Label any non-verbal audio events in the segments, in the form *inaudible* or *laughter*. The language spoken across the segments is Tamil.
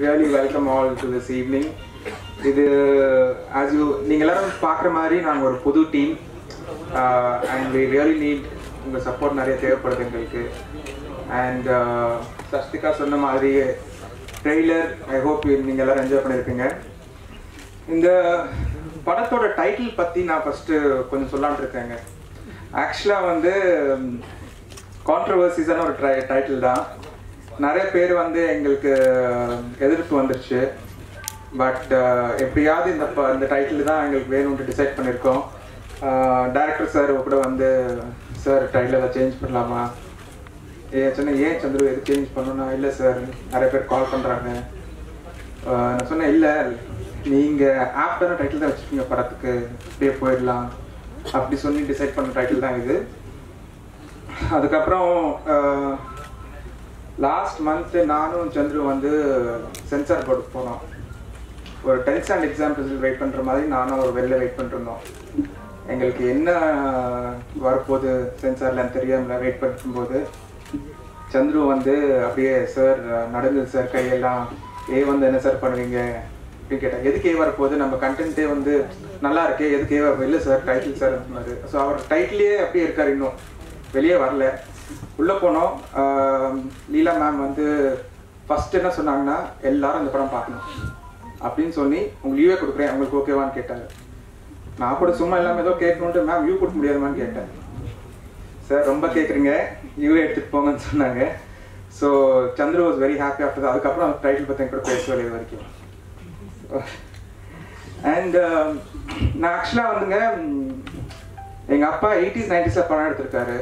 Really welcome all to this evening இது ஆஸ் யூ நீங்கள் எல்லாரும் பார்க்குற மாதிரி நாங்கள் ஒரு புது team and we really need உங்கள் சப்போர்ட் நிறைய தேவைப்படுது எங்களுக்கு. அண்ட் uh, சஸ்திகா சொன்ன மாதிரி ட்ரெய்லர் ஐ ஹோப் நீங்கள் எல்லாரும் என்ஜாய் பண்ணியிருப்பீங்க இந்த படத்தோட டைட்டில் பற்றி நான் ஃபஸ்ட்டு கொஞ்சம் சொல்லான்ட்டு இருக்கேங்க. ஆக்சுவலாக வந்து கான்ட்ரவர்சிஸான ஒரு ட்ரை டைட்டில் தான். நிறைய பேர் வந்து எங்களுக்கு எதிர்ப்பு வந்துருச்சு. பட் uh, எப்படியாவது இந்த ப இந்த டைட்டில் தான் எங்களுக்கு வேணும்னு டிசைட் பண்ணியிருக்கோம் டேரக்டர் சார் கூட வந்து சார் டைட்டில் அதை சேஞ்ச் பண்ணலாமா? ஏன் சொன்னேன் ஏன் சந்திரு எது சேஞ்ச் பண்ணணும்னா? இல்லை சார் நிறைய பேர் கால் பண்ணுறாங்க uh, நான் சொன்னேன் இல்லை நீங்கள் ஆப்டான டைட்டில் தான் வச்சுருக்கீங்க படத்துக்கு. அப்படியே போயிடலாம். அப்படி சொல்லி டிசைட் பண்ண டைட்டில் தான் இது. அதுக்கப்புறம் uh, லாஸ்ட் மந்த்து நானும் சந்துரு வந்து சென்சார் போர்டுக்கு போனோம். ஒரு tenth standard exam result wait பண்ணுற மாதிரி நானும் ஒரு வெளில வெயிட் பண்ணிருந்தோம் எங்களுக்கு என்ன வரப்போகுது சென்சாரில் தெரியாமல் வெயிட் பண்ணும்போது சந்துரு வந்து அப்படியே சார் நடந்தது சார் கையெல்லாம் ஏ வந்து என்ன சார் பண்ணுவீங்க? அப்படின்னு கேட்டேன் எதுக்கு ஏ வரப்போகுது? நம்ம கண்டென்ட்டே வந்து நல்லா இருக்கே எதுக்கு ஏ வரப்போ இல்லை சார் டைட்டில் சார் சொன்னார் ஸோ அவர் டைட்டிலே அப்படியே இருக்கார் இன்னும். வெளியே வரல. உள்ளே போனோம். லீலா மேம் வந்து ஃபஸ்ட் என்ன சொன்னாங்கன்னா எல்லாரும் இந்த படம் பார்க்கணும். அப்படின்னு சொல்லி உங்களுக்கு லீவே கொடுக்குறேன். உங்களுக்கு ஓகேவான்னு கேட்டார் நான் கூட சும்மா எல்லாமே ஏதோ கேட்கணுன்ட்டு மேம் லீவ் கொடுக்க முடியாதுமான்னு கேட்டேன். சார் ரொம்ப கேட்குறீங்க லீவே எடுத்துகிட்டு போங்கன்னு சொன்னாங்க. So Chandra was very happy after அதுக்கப்புறம் டைட்டில் பற்றி கூட பேசவே இது வரைக்கும். அண்ட் நான் ஆக்சுவலாக வந்துங்க எங்கள் அப்பா எயிட்டிஸ் நைன்டிஸில் படம் எடுத்திருக்காரு.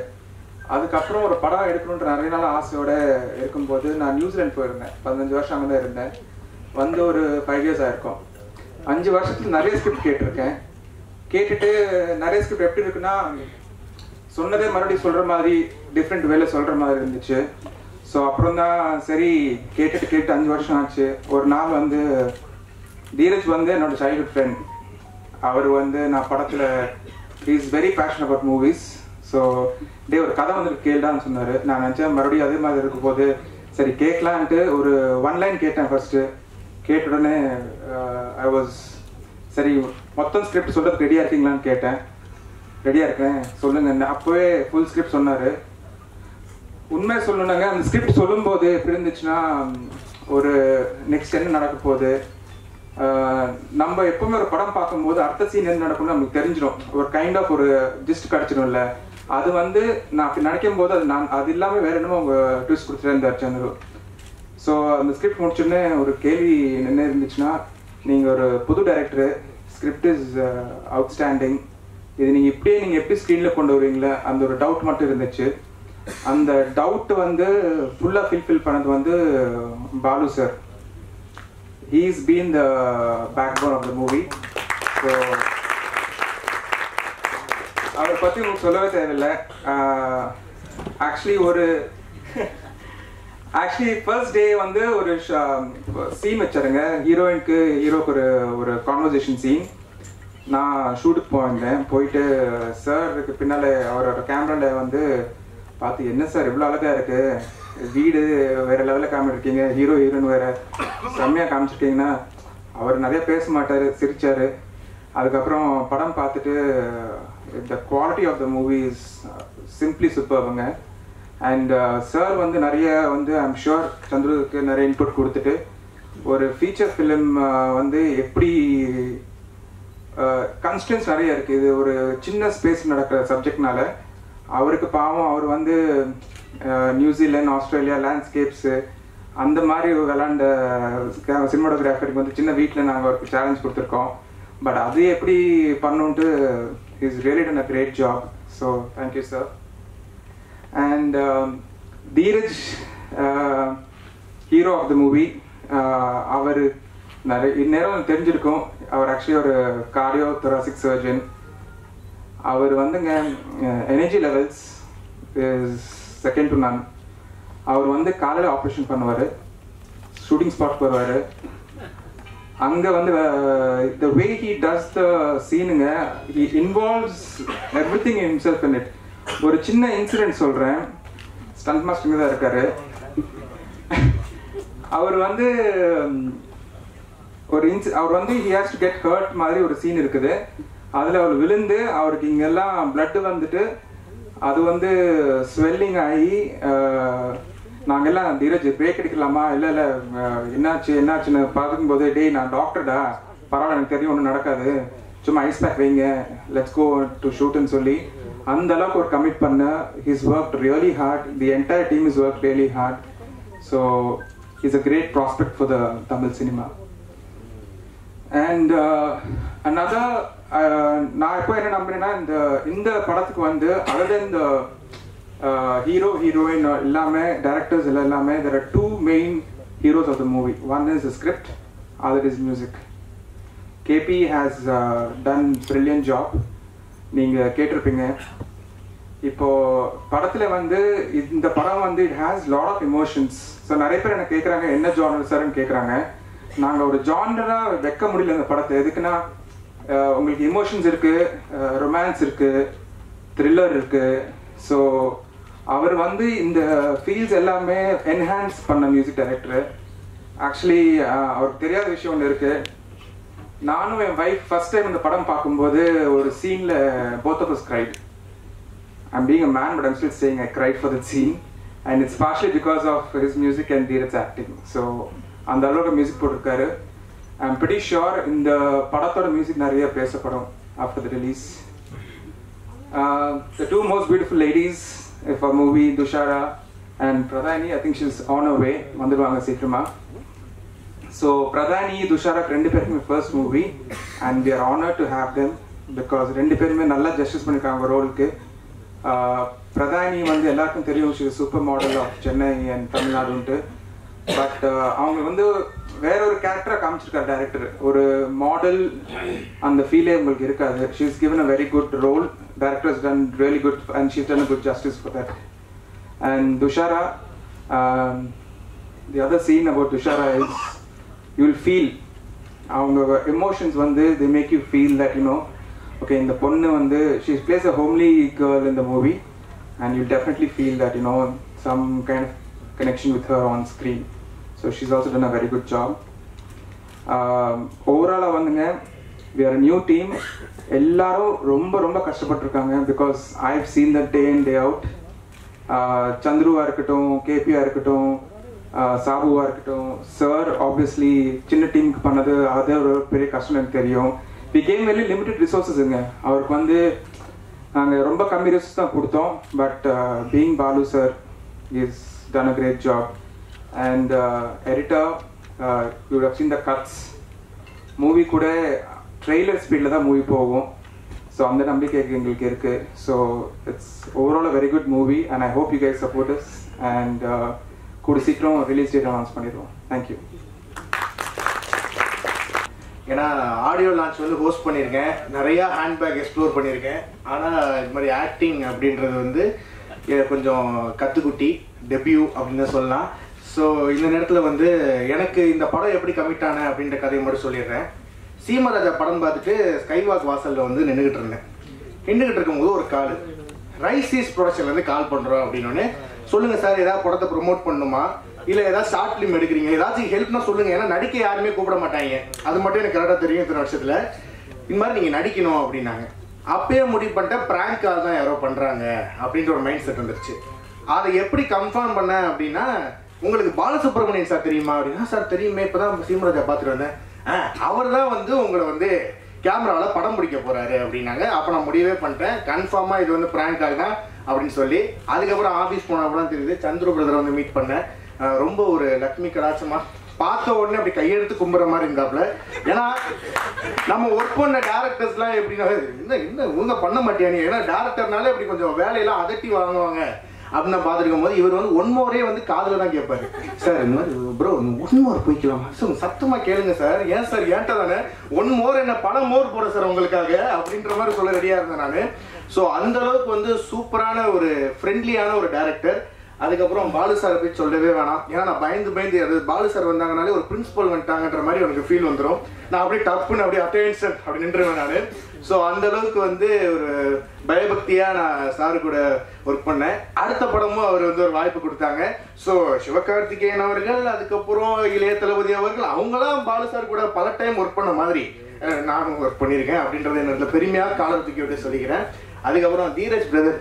அதுக்கப்புறம் ஒரு படம் எடுக்கணுன்ற நிறைய நாள் ஆசையோட இருக்கும்போது நான் நியூசிலாந்து போயிருந்தேன். பதினஞ்சு வருஷம் அங்கே தான் இருந்தேன். வந்து ஒரு ஃபைவ் இயர்ஸ் ஆயிருக்கும். அஞ்சு வருஷத்துல நிறைய ஸ்கிரிப்ட் கேட்டிருக்கேன். கேட்டுட்டு நிறைய ஸ்கிரிப்ட் எப்படி இருக்குன்னா சொன்னதே மறுபடியும் சொல்கிற மாதிரி டிஃப்ரெண்ட் வேலை சொல்கிற மாதிரி இருந்துச்சு. ஸோ அப்புறம் தான் சரி கேட்டுட்டு கேட்டு அஞ்சு வருஷம் ஆச்சு. ஒரு நாள் வந்து தீரஜ் வந்து என்னோட சைல்ட்ஹுட் ஃப்ரெண்ட் அவர் வந்து நான் படத்தில் is very passion about movies so they ஒரு கதை வந்து கேள்டான்னு சொன்னார். நான் நினச்சேன் மறுபடியும் அதே மாதிரி இருக்கும் போது சரி கேட்கலான்ட்டு ஒரு ஒன் லைன் கேட்டேன் ஃபர்ஸ்ட்டு கேட்ட உடனே uh, ஐ வாஸ் சரி மொத்தம் ஸ்கிரிப்ட் சொல்கிறதுக்கு ரெடியாக இருக்கீங்களான்னு கேட்டேன். ரெடியாக இருக்கேன். சொல்லுங்க. அப்போவே ஃபுல் ஸ்கிரிப்ட் சொன்னார். உண்மை சொல்லணுங்க அந்த ஸ்கிரிப்ட் சொல்லும்போது எப்படி இருந்துச்சுன்னா ஒரு நெக்ஸ்ட் என்ன நடக்க போகுது? Uh, நம்ம எப்பவுமே ஒரு படம் பார்க்கும்போது அடுத்த சீன் என்ன நடக்கும்னு நமக்கு தெரிஞ்சிடும் ஒரு கைண்ட் ஆஃப் ஒரு ஜிஸ்ட் கிடச்சிடும்ல அது வந்து நான் அப்படி நினைக்கும் போது அது நான் அது இல்லாமல் வேற என்னமோ அவங்க ட்விஸ்ட் கொடுத்துருந்தார் இருந்தார் சந்திரு ஸோ அந்த ஸ்கிரிப்ட் முடிச்சோடனே ஒரு கேள்வி என்ன இருந்துச்சுன்னா நீங்கள் ஒரு புது டைரக்டரு ஸ்கிரிப்ட் இஸ் அவுட்ஸ்டாண்டிங் இது நீங்கள் இப்படியே நீங்கள் எப்படி ஸ்க்ரீனில் கொண்டு வருவீங்களே அந்த ஒரு டவுட் மட்டும் இருந்துச்சு. அந்த டவுட் வந்து ஃபுல்லாக ஃபில்ஃபில் பண்ணது வந்து Balu sir he's been the backbone of the movie so பற்றி உங்களுக்கு சொல்லவே தேவையில்லை. ஆக்சுவலி ஒரு ஆக்சுவலி ஃபர்ஸ்ட் டே வந்து ஒரு சீன் வச்சாருங்க. ஹீரோயினுக்கு ஹீரோக்கு ஒரு ஒரு கான்வர்சேஷன் சீன் நான் ஷூட்டுக்கு போயிருந்தேன். போயிட்டு சாருக்கு பின்னால் அவரோட கேமராவில் வந்து பார்த்து என்ன சார் இவ்வளோ அழகாக இருக்குது வீடு வேற லெவலில் காமிச்சிருக்கீங்க ஹீரோ ஹீரோன்னு வேற செம்மையாக காமிச்சிருக்கீங்கன்னா. அவர் நிறைய பேச மாட்டார் சிரிச்சார். அதுக்கப்புறம் படம் பார்த்துட்டு the quality of the movies simply சூப்பர்ங்க அண்ட் சார் வந்து நிறைய வந்து ஐம் ஷுர் சந்துருக்கு நிறைய இன்புட் கொடுத்துட்டு ஒரு ஃபீச்சர் ஃபிலிம் uh, வந்து எப்படி uh, கன்ஸ்டன்ஸ் நிறைய இருக்குது இது ஒரு சின்ன ஸ்பேஸ் நடக்கிற சப்ஜெக்ட்னால அவருக்கு பாவம் அவர் வந்து நியூசிலாந்து ஆஸ்திரேலியா லேண்ட்ஸ்கேப்ஸு அந்த மாதிரி விளாண்ட சினிமாட்டோகிராஃபருக்கு வந்து சின்ன வீட்டில் நாங்கள் அவருக்கு சேலஞ்ச் கொடுத்துருக்கோம். பட் அது எப்படி பண்ணுன்ட்டு is really done a great job so thank you sir and Dheeraj hero of the movie அவர் நிறைய இந்நேரம் தெரிஞ்சிருக்கும். அவர் ஆக்சுவலி ஒரு கார்டியோ தொராசிக் சர்ஜன் அவர் வந்துங்க energy levels is second to நான் அவர் வந்து காலையில் ஆப்ரேஷன் பண்ணுவார். ஷூட்டிங் ஸ்பாட் போடுவார். அங்கே வந்து the way he does the சீனுங்க he involves everything in self in it ஒரு சின்ன இன்சிடென்ட் சொல்கிறேன் ஸ்டண்ட் மாஸ்டருங்க தான் இருக்காரு. அவர் வந்து ஒரு இன்ஸ் அவர் வந்து he has to get hurt மாதிரி ஒரு சீன் இருக்குது. அதில் அவர் விழுந்து அவருக்கு இங்கெல்லாம் blood வந்துட்டு அது வந்து ஸ்வெல்லிங் ஆகி நாங்கெல்லாம் தீரஜ் பிரேக் எடுக்கலாமா? இல்லை இல்லை என்னாச்சு என்னாச்சுன்னு பார்க்கும்போது டேய் நான் டாக்டர்டா பரவாயில்ல எனக்கு தெரியும் ஒன்றும் நடக்காது. சும்மா ஐஸ் பேக் வைங்க. லெட்ஸ் கோ டு ஷூட்னு சொல்லி அந்த அளவுக்கு ஒரு கமிட் பண்ண his work really hard the entire team is work really hard so is a great prospect for the Tamil cinema and another uh, நான் இப்போ என்ன நம்புறேன்னா இந்த இந்த படத்துக்கு வந்து அதர் இந்த Uh, ஹீரோ ஹீரோயின் uh, எல்லாமே டேரக்டர்ஸ் இல்லை எல்லாமே there are two main heroes of the movie one is script other is music KP has done brilliant job நீங்கள் கேட்டிருப்பீங்க. இப்போ படத்தில் வந்து இந்த படம் வந்து it has lot of emotions so நிறைய பேர் என்ன கேட்குறாங்க என்ன ஜானர் சார்னு கேட்குறாங்க நாங்கள் ஒரு ஜானராக வைக்க முடியல இந்த படத்தை. எதுக்குன்னா uh, உங்களுக்கு இமோஷன்ஸ் இருக்குது ரொமான்ஸ் இருக்குது த்ரில்லர் இருக்குது ஸோ அவர் வந்து இந்த ஃபீல்ஸ் எல்லாமே என்ஹான்ஸ் பண்ண மியூசிக் டைரக்டர் ஆக்சுவலி அவருக்கு தெரியாத விஷயம் ஒன்று இருக்கு. நானும் என் வைஃப் ஃபர்ஸ்ட் டைம் இந்த படம் பார்க்கும்போது ஒரு சீனில் both of us cried. I'm being man man, but I'm still saying I cried for that scene. And it's partially because of his music and Dheeraj's acting. அந்த அளவுக்கு மியூசிக் போட்டிருக்காரு. ஐ எம் பிடி ஷுர் இந்த படத்தோட மியூசிக் நிறைய பேசப்படும் after the release the two most beautiful ladies for movie Dushara and Pradhani I think she's on a way வந்துடுவாங்க சீக்கிரமா ஸோ பிரதானி துஷாரா ரெண்டு பேருக்குமே first movie and we are honour to have them because ரெண்டு பேருமே நல்லா ஜஸ்டிஸ் பண்ணியிருக்காங்க ரோலுக்கு பிரதானி வந்து எல்லாருக்கும் தெரியும் she super model of Chennai and தமிழ்நாடுன்ட்டு but அவங்க வந்து வேற ஒரு கேரக்டரை காமிச்சிருக்காரு டேரக்டர் ஒரு மாடல் அந்த ஃபீலே உங்களுக்கு இருக்காது. She is given a very good role director done really good and she's done good justice for that and Dushara the other scene about Dushara is you will feel அவங்க எமோஷன்ஸ் வந்து the make you feel that you know okay இந்த பொண்ணு வந்து she plays a homely girl இந்த movie and you definitely feel that you know some kind of connection with her on screen so she's also done a very good job ஓவராலாக வந்துங்க வி ஆர் நியூ டீம் எல்லாரும் ரொம்ப ரொம்ப கஷ்டப்பட்டிருக்காங்க because I have seen the day and day out சந்துருவாக இருக்கட்டும் கேபியாக இருக்கட்டும் uh, சாபுவாக இருக்கட்டும் சார் ஆப்வியஸ்லி சின்ன டீமுக்கு பண்ணது அது ஒரு பெரிய கஷ்டம் எனக்கு தெரியும். வி கேம் வெளியே லிமிடெட் ரிசோர்ஸஸுங்க அவருக்கு வந்து நாங்கள் ரொம்ப கம்மி ரிசோர்ஸ் தான் கொடுத்தோம் but being Balu sir is done a great job and editor you have seen the cuts movie கூட ட்ரெய்லர் ஸ்பீடில் தான் மூவி போகும். ஸோ அந்த நம்பிக்கை எங்களுக்கு இருக்கு. So it's overall a very good movie and I hope you get support and கூடி சீக்கிரம் ரிலீஸ் டேட் அனௌன்ஸ் பண்ணிடுவோம். தேங்க்யூ ஏன்னா ஆடியோ லான்ச் வந்து ஹோஸ்ட் பண்ணியிருக்கேன். நிறையா ஹேண்ட்பேக் எக்ஸ்ப்ளோர் பண்ணியிருக்கேன். ஆனால் இது மாதிரி ஆக்டிங் அப்படின்றது வந்து கொஞ்சம் கத்துக்குட்டி டெபியூ அப்படின்னு தான் சொல்லலாம். ஸோ இந்த நேரத்தில் வந்து எனக்கு இந்த படம் எப்படி கமிட் ஆனேன் அப்படின்ற கதையை மட்டும் சொல்லிடுறேன். சீமராஜா படம் பார்த்துட்டு ஸ்கைவாக் வாசலில் வந்து நின்றுக்கிட்டு இருந்தேன். நின்றுக்கிட்டு இருக்கும்போது ஒரு கால். ரைசீஸ் ப்ரொடக்ஷன்லேருந்து கால் பண்ணுறோம் அப்படின்னோடனே சொல்லுங்கள் சார் ஏதாவது படத்தை ப்ரொமோட் பண்ணுமா இல்லை ஏதாவது ஷார்ட் ஃபிலிம் எடுக்கிறீங்க ஏதாச்சும் ஹெல்ப்னா சொல்லுங்க. ஏன்னா நடிக்க யாருமே கூப்பிட மாட்டாங்க. அது மட்டும் எனக்கு கரெக்டாக தெரியும் இத்தனை வருஷத்தில். இந்த மாதிரி நீங்கள் நடிக்கணும் அப்படின்னாங்க. அப்பயே முடிவு பண்ணிட்டேன் ப்ராங்காக தான் யாரோ பண்ணுறாங்க அப்படின்ற ஒரு மைண்ட் செட் வந்துருச்சு. அதை எப்படி கன்ஃபார்ம் பண்ணேன் அப்படின்னா உங்களுக்கு பாலசுப்ரமணியன் சார் தெரியுமா அப்படின்னா சார் தெரியுமே. இப்போ தான் சீமராஜா பார்த்துட்டு வந்தேன். ஆ அவர் தான் வந்து உங்களை வந்து கேமராவில் படம் பிடிக்க போறாரு அப்படின்னாங்க. அப்போ நான் முடிவே பண்ணிட்டேன். கன்ஃபார்மாக இது வந்து ப்ராங்க் தான் அப்படின்னு சொல்லி. அதுக்கப்புறம் ஆஃபீஸ் போனால் கூட தெரியுது. சந்துரு பிரதரை வந்து மீட் பண்ணேன். ரொம்ப ஒரு லக்ஷ்மி கடாட்சமா பார்த்த உடனே அப்படி கையெடுத்து கும்புற மாதிரி இருந்தாப்புல ஏன்னா நம்ம ஒர்க் பண்ண டேரக்டர்ஸ்லாம் எப்படின்னா என்ன என்ன ஒழுங்காக பண்ண மாட்டியா நீ? ஏன்னா டேரக்டர்னாலே அப்படி கொஞ்சம் வேலையெல்லாம் அதட்டி வாங்குவாங்க. அப்படின்னு நான் பார்த்துருக்கும் போது இவர் வந்து ஒன் மோரே வந்து காதில் தான் கேட்பாரு. சார் இந்த மாதிரி ப்ரோ ஒன்மோர் போய்க்கலாமா? சார் சத்தமாக கேளுங்க சார். ஏன் சார் ஏன்ட்ட தானே? ஒன் மோர் என்ன பல மோர் போட சார் உங்களுக்காக? அப்படின்ற மாதிரி சொல்ல ரெடியாக இருந்தேன் நான். ஸோ அந்த அளவுக்கு வந்து சூப்பரான ஒரு ஃப்ரெண்ட்லியான ஒரு டேரக்டர் அதுக்கப்புறம் பாலு சாரை போய் சொல்லவே வேணாம். ஏன்னா நான் பயந்து பயந்து அது பாலு சார் வந்தாங்கனாலே ஒரு பிரின்சிபல் வந்துட்டாங்கன்ற மாதிரி எனக்கு ஃபீல் வந்துடும் நான் அப்படியே டப்புன்னு அப்படியே அட்டென்ஷன் அப்படி நின்றுவேன் நான். ஸோ அந்த அளவுக்கு வந்து ஒரு பயபக்தியா நான் சாரு கூட ஒர்க் பண்ணேன். அடுத்த படமும் அவர் வந்து ஒரு வாய்ப்பு கொடுத்தாங்க. ஸோ சிவகார்த்திகேயன் அவர்கள் அதுக்கப்புறம் இளைய தளபதி அவர்கள் அவங்களாம் பாலு சார் கூட பல டைம் ஒர்க் பண்ண மாதிரி நானும் ஒர்க் பண்ணியிருக்கேன் அப்படின்றத என்னோட பெருமையாக காலத்துக்கு தூக்கி விட்டு சொல்லிக்கிறேன். அதுக்கப்புறம் தீரஜ் பிரதர்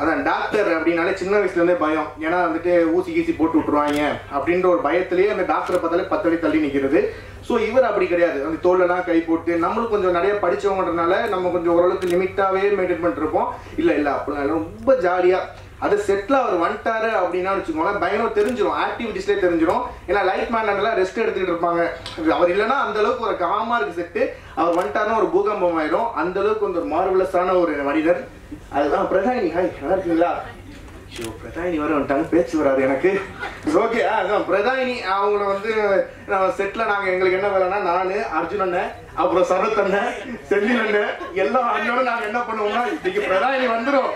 அதான் டாக்டர் அப்படின்னாலே சின்ன வயசுல இருந்தே பயம். ஏன்னா வந்துட்டு ஊசி கீசி போட்டு விட்டுருவாங்க அப்படின்ற ஒரு பயத்திலேயே அந்த டாக்டரை பார்த்தாலே பத்தடி தள்ளி நிற்கிறது ஸோ இவர் அப்படி கிடையாது. அந்த தோல்லெல்லாம் கை போட்டு நம்மளும் கொஞ்சம் நிறைய படித்தவங்கன்றனால நம்ம கொஞ்சம் ஓரளவுக்கு லிமிட்டாகவே மெயின்டைன் பண்ணிருப்போம் இல்லை இல்லை அப்படிலாம் ரொம்ப ஜாலியாக அது செட்டில் அவர் வந்துட்டாரு அப்படின்னா வச்சுக்கோங்களேன் பயங்கரம் தெரிஞ்சிடும் ஆக்டிவிட்டிஸ்லேயே தெரிஞ்சிடும் ஏன்னா லைட் மேன் எல்லாம் ரெஸ்ட் எடுத்துக்கிட்டு இருப்பாங்க. அவர் இல்லைன்னா அந்த அளவுக்கு ஒரு காமா இருக்கு செட்டு அவர் வந்துட்டாருன்னா ஒரு பூகம்பம் ஆயிடும். அந்த அளவுக்கு வந்து ஒரு மார்வலஸான ஒரு மனிதர் அதுதான் பிரதாயினி ஹாய் நல்லா இருக்கீங்களா? ஐயோ பிரதாயினி வர வந்துட்டாங்க. பேச்சு வராது எனக்கு. ஓகே அதான் பிரதாயினி அவங்கள வந்து செட்டில் நாங்கள் எங்களுக்கு என்ன வேலைன்னா நான் அர்ஜுன் அண்ணன் அப்புறம் சரத் அண்ணன் செந்தில் அண்ணன் எல்லா அண்ணனும் நாங்கள் என்ன பண்ணுவோம்னா இன்னைக்கு பிரதாயினி வந்துடும்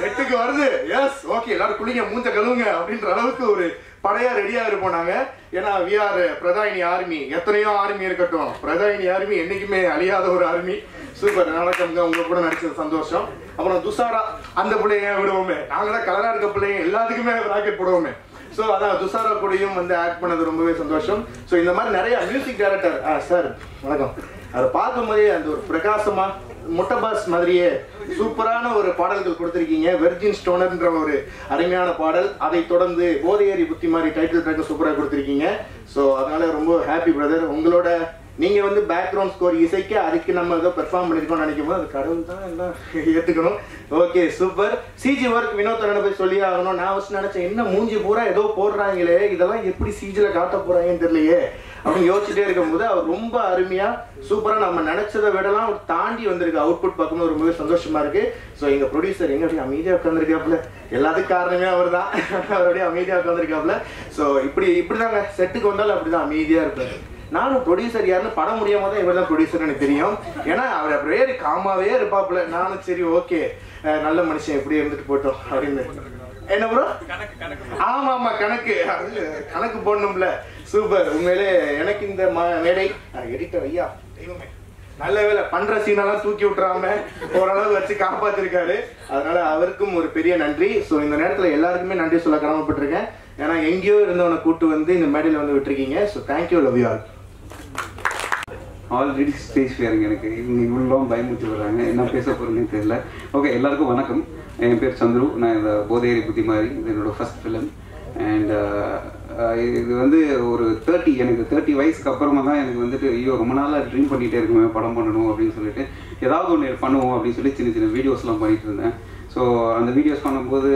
செட்டுக்கு வருது. எஸ் ஓகே எல்லாரும் குளிங்க மூஞ்ச கழுவுங்க அப்படின்ற அளவுக்கு ஒரு படையா ரெடியா இருப்போம் நாங்க. ஏன்னா வி ஆர் uh, பிரதாயினி ஆர்மி எத்தனையோ ஆர்மி இருக்கட்டும். பிரதாயினி ஆர்மி என்னைக்குமே அழியாத ஒரு ஆர்மி சூப்பர் வணக்கம்ங்க உங்க கூட நடிச்சது சந்தோஷம். அப்புறம் துஷாரா அந்த பிள்ளைங்க விடுவோமே. நாங்களாம் கலரா இருக்க பிள்ளைங்க. எல்லாத்துக்குமே ராக்கெட் போடுவோமே. ஸோ அதான் துஷாரா கூடயும் வந்து ஆக்ட் பண்ணது ரொம்பவே சந்தோஷம். ஸோ இந்த மாதிரி நிறைய மியூசிக் டைரக்டர் ஆ சார் வணக்கம். அதை பார்க்கும் போதே அந்த ஒரு முட்டபாஸ் மாதிரியே சூப்பரான ஒரு பாடல்கள் கொடுத்துருக்கீங்க. வெர்ஜின் ஸ்டோனர்ன்ற ஒரு அருமையான பாடல். அதை தொடர்ந்து போதையேறி புத்தி மாதிரி டைட்டில் ட்ராக் சூப்பராக கொடுத்துருக்கீங்க. ஸோ அதனால ரொம்ப ஹாப்பி பிரதர் உங்களோட நீங்கள் வந்து பேக்ரவுண்ட் ஸ்கோர் இசைக்கு அதுக்கு நம்ம ஏதோ பெர்ஃபார்ம் பண்ணிருக்கோம்னு நினைக்கும் போது அது கடவுள் தான் எல்லாம் ஏற்றுக்கணும் ஓகே சூப்பர் சிஜி ஒர்க் வினோத்தரனை போய் சொல்லி ஆகணும். நான் ஃபர்ஸ்ட் நினச்சேன் என்ன மூஞ்சி பூரா ஏதோ போடுறாங்களே. இதெல்லாம் எப்படி சிஜியில் காட்ட போகிறாங்கன்னு தெரியலையே. அப்படின்னு யோசிச்சுட்டே இருக்கும்போது அவர் ரொம்ப அருமையா சூப்பரா நம்ம நினைச்சதை விடலாம் அவர் தாண்டி வந்திருக்கு. அவுட்புட் பார்க்கும்போது ரொம்பவே சந்தோஷமா இருக்கு. ஸோ எங்க ப்ரொடியூசர் எங்க அப்படியே அமைதியா உட்காந்துருக்காப்புல எல்லாத்துக்கும் காரணமே அவர் தான் அவருடைய அமைதியா உட்காந்துருக்காப்புல ஸோ இப்படி இப்படிதாங்க. செட்டுக்கு வந்தாலும் அப்படிதான் அமைதியா இருப்பாரு. நானும் ப்ரொடியூசர் யாருன்னு படம் முடியாம தான் இவர் தான் ப்ரொடியூசர் எனக்கு தெரியும். ஏன்னா அவர் அப்படியே காமாவே இருப்பாப்புல. நானும் சரி ஓகே நல்ல மனுஷன் எப்படி இருந்துட்டு போட்டோம் அப்படின்னு என்ன ப்ரோ ஆமா ஆமா கணக்கு. அது கணக்கு போடணும்ல. சூப்பர். உண்மையிலே எனக்கு இந்த ம- மேடை எடிட்டர் ஐயா தெய்வமே. நல்ல வேலை பண்ற சீனெல்லாம் தூக்கி விட்டுறாம ஓரளவு வச்சு காப்பாத்திருக்காரு. அதனால அவருக்கும் ஒரு பெரிய நன்றி. ஸோ இந்த நேரத்துல எல்லாருக்குமே நன்றி சொல்ல கடமைப்பட்டிருக்கேன். ஏன்னா எங்கேயோ இருந்தவனை கூட்டு வந்து இந்த மேடையில வந்து விட்டுருக்கீங்க. So thank you love you all already stage ஃபியருங்க எனக்கு. இவங்க இவ்வளோ பயமுறுத்தி வர்றாங்க. என்ன பேச போகிறேன்னு தெரியல. ஓகே எல்லாருக்கும் வணக்கம். என் பேர் சந்துரு. நான் இந்த போதையரி புத்தி மாதிரி. இது என்னோட ஃபர்ஸ்ட் ஃபிலிம் அண்ட் இது வந்து ஒரு தேர்ட்டி எனக்கு தேர்ட்டி வயசுக்கு அப்புறமா தான் எனக்கு வந்துட்டு ஐயோ ரொம்ப நாளாக ட்ரீம் பண்ணிகிட்டே இருக்குமே படம் பண்ணணும் அப்படின்னு சொல்லிட்டு ஏதாவது ஒன்று பண்ணுவோம் அப்படின்னு சொல்லி சின்ன சின்ன வீடியோஸ்லாம் பண்ணிட்டு இருந்தேன். ஸோ அந்த வீடியோஸ் பண்ணும்போது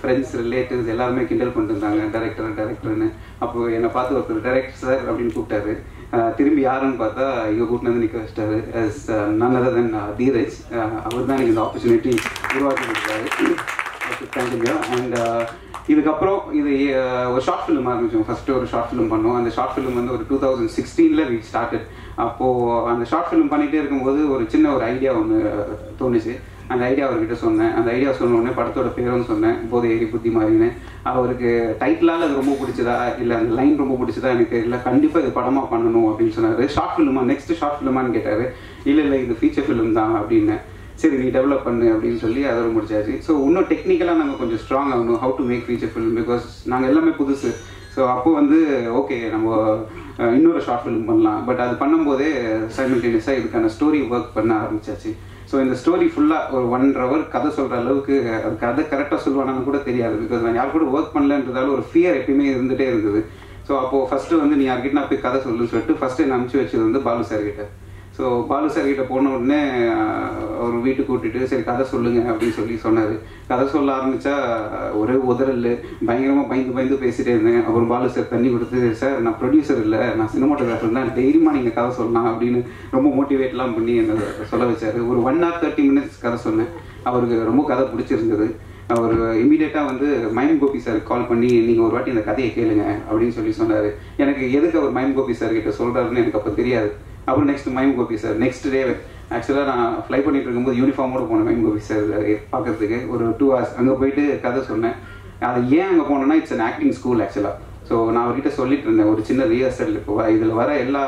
ஃப்ரெண்ட்ஸ் ரிலேட்டிவ்ஸ் எல்லாருமே கிண்டல் பண்ணிட்டு இருந்தாங்க. டேரக்டர் டேரக்டர்னு அப்போ என்னை பார்த்து ஒருத்தர் டேரக்டர் சார் அப்படின்னு கூப்பிட்டாரு. Uh, திரும்பி யாருன்னு பார்த்தா இங்கே கூட்டினு வந்து நிற்க வச்சிட்டாரு. Yes uh, none other than uh, Dheeraj அவர் தான் எனக்கு இந்த ஆப்பர்ச்சுனிட்டி உருவாக்கி கொடுத்தாரு தேங்க்யூ அண்ட் இதுக்கப்புறம் இது uh, ஒரு ஷார்ட் ஃபிலிம் ஆரம்பிச்சோம் ஃபர்ஸ்ட் ஒரு ஷார்ட் ஃபிலிம் பண்ணோம். அந்த ஷார்ட் ஃபிலிம் வந்து ஒரு டூ தௌசண்ட் சிக்ஸ்டீனில் வி ஸ்டார்டட் அப்போது அந்த ஷார்ட் ஃபிலிம் பண்ணிகிட்டே இருக்கும்போது ஒரு சின்ன ஒரு ஐடியா ஒன்று uh, தோணுச்சு. அந்த ஐடியா அவர்கிட்ட சொன்னேன். அந்த ஐடியா சொன்ன உடனே படத்தோட பேரும் சொன்னேன். போதை எரி புத்தி மாதிரின்னு அவருக்கு டைட்டிலால் அது ரொம்ப பிடிச்சதா? இல்லை அந்த லைன் ரொம்ப பிடிச்சதா எனக்கு? இல்லை கண்டிப்பாக இது படமாக பண்ணணும் அப்படின்னு சொன்னார். ஷார்ட் ஃபிலிமா நெக்ஸ்ட் ஷார்ட் ஃபிலிமான்னு கேட்டார். இல்லை இல்லை இது ஃபீச்சர் ஃபிலிம் தான் அப்படின்னு. சரி நீ டெவலப் பண்ணு அப்படின்னு சொல்லி அதோட முடிச்சாச்சு. ஸோ இன்னும் டெக்னிக்கலாக நாங்கள் கொஞ்சம் ஸ்ட்ராங் ஆகணும். How to make feature film because நாங்கள் எல்லாமே புதுசு. ஸோ அப்போ வந்து ஓகே நம்ம இன்னொரு ஷார்ட் ஃபிலிம் பண்ணலாம். பட் அது பண்ணும்போதே சைமல்டேனியஸாக இதுக்கான ஸ்டோரி ஒர்க் பண்ண ஆரம்பிச்சாச்சு. ஸோ இந்த ஸ்டோரி ஃபுல்லாக ஒரு ஒன் ஹவர் கதை சொல்கிற அளவுக்கு அது கதை கரெக்டாக சொல்லுவானான்னு கூட தெரியாது. பிகாஸ் நான் யார் கூட ஒர்க் பண்ணலன்றதால ஒரு ஃபியர் எப்பயுமே இருந்துகிட்டே இருந்தது. ஸோ அப்போது ஃபஸ்ட்டு வந்து நீ யார்கிட்ட நான் போய் கதை சொல்லுன்னு சொல்லிட்டு ஃபஸ்ட்டு என்ன அனுப்பிச்சி வச்சது வந்து பாலு சார் கிட்ட. ஸோ பாலு சார் கிட்ட போன உடனே அவர் வீட்டுக்கு கூட்டிட்டு சரி கதை சொல்லுங்க அப்படின்னு சொல்லி சொன்னார். கதை சொல்ல ஆரம்பிச்சா ஒரே உதறல் பயங்கரமாக பயந்து பயந்து பேசிட்டே இருந்தேன். அப்புறம் பாலு சார் தண்ணி கொடுத்து சார் நான் ப்ரொடியூசர் இல்லை. நான் சினிமாட்டோகிராஃபர் தான் தைரியமாக நீங்கள் கதை சொல்லலாம் அப்படின்னு ரொம்ப மோட்டிவேட்லாம் பண்ணி என்னை சொல்ல வச்சார். ஒரு ஒன் ஹவர் தேர்ட்டி மினிட்ஸ் கதை சொன்னேன். அவருக்கு ரொம்ப கதை பிடிச்சிருந்தது. அவர் இமீடியட்டாக வந்து மயம் கோபி சார் கால் பண்ணி நீங்கள் ஒரு வாட்டி இந்த கதையை கேளுங்க அப்படின்னு சொல்லி சொன்னார். எனக்கு எதுக்கு அவர் மயம் கோபி சார் கிட்ட சொல்கிறாருன்னு எனக்கு அப்போ தெரியாது. அப்புறம் next mime Gopi sir next day ஆக்சுவலாக நான் ஃப்ளை பண்ணிட்டு இருக்கும்போது யூனிஃபார்மோட போனேன் மைம் கோபி சார் பார்க்கறதுக்கு ஒரு டூ ஹவர்ஸ் அங்கே போயிட்டு கதை சொன்னேன். அது ஏன் அங்கே போனேன்னா இட்ஸ் அன் ஆக்டிங் ஸ்கூல் ஆக்சுவலாக ஸோ நான் அவர்கிட்ட சொல்லிட்டு இருந்தேன் ஒரு சின்ன ரிஹர்சல் இப்போ இதில் வர எல்லா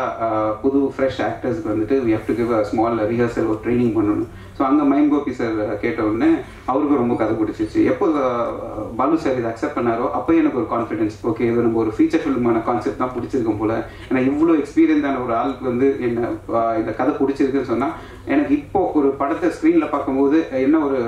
புது ஃப்ரெஷ் ஆக்டர்ஸ்க்கு வந்துட்டு we have to give a small rehearsal ஒரு ட்ரைனிங் பண்ணணும். ஸோ அங்கே மைம் கோபி சார் கேட்ட உடனே அவருக்கும் ரொம்ப கதை பிடிச்சிச்சு எப்போ பாலு சார் இதை அக்செப்ட் பண்ணாரோ அப்போ எனக்கு ஒரு கான்ஃபிடன்ஸ் ஓகே இது நம்ம ஒரு ஃபீச்சர் ஃபிலிமான கான்செப்ட் தான் பிடிச்சிருக்கும் போல. ஏன்னா இவ்வளோ எக்ஸ்பீரியன்ஸான ஒரு ஆளுக்கு வந்து என்ன இந்த கதை பிடிச்சிருக்குன்னு சொன்னால் எனக்கு இப்போ ஒரு படத்தை ஸ்க்ரீனில் பார்க்கும்போது என்ன ஒரு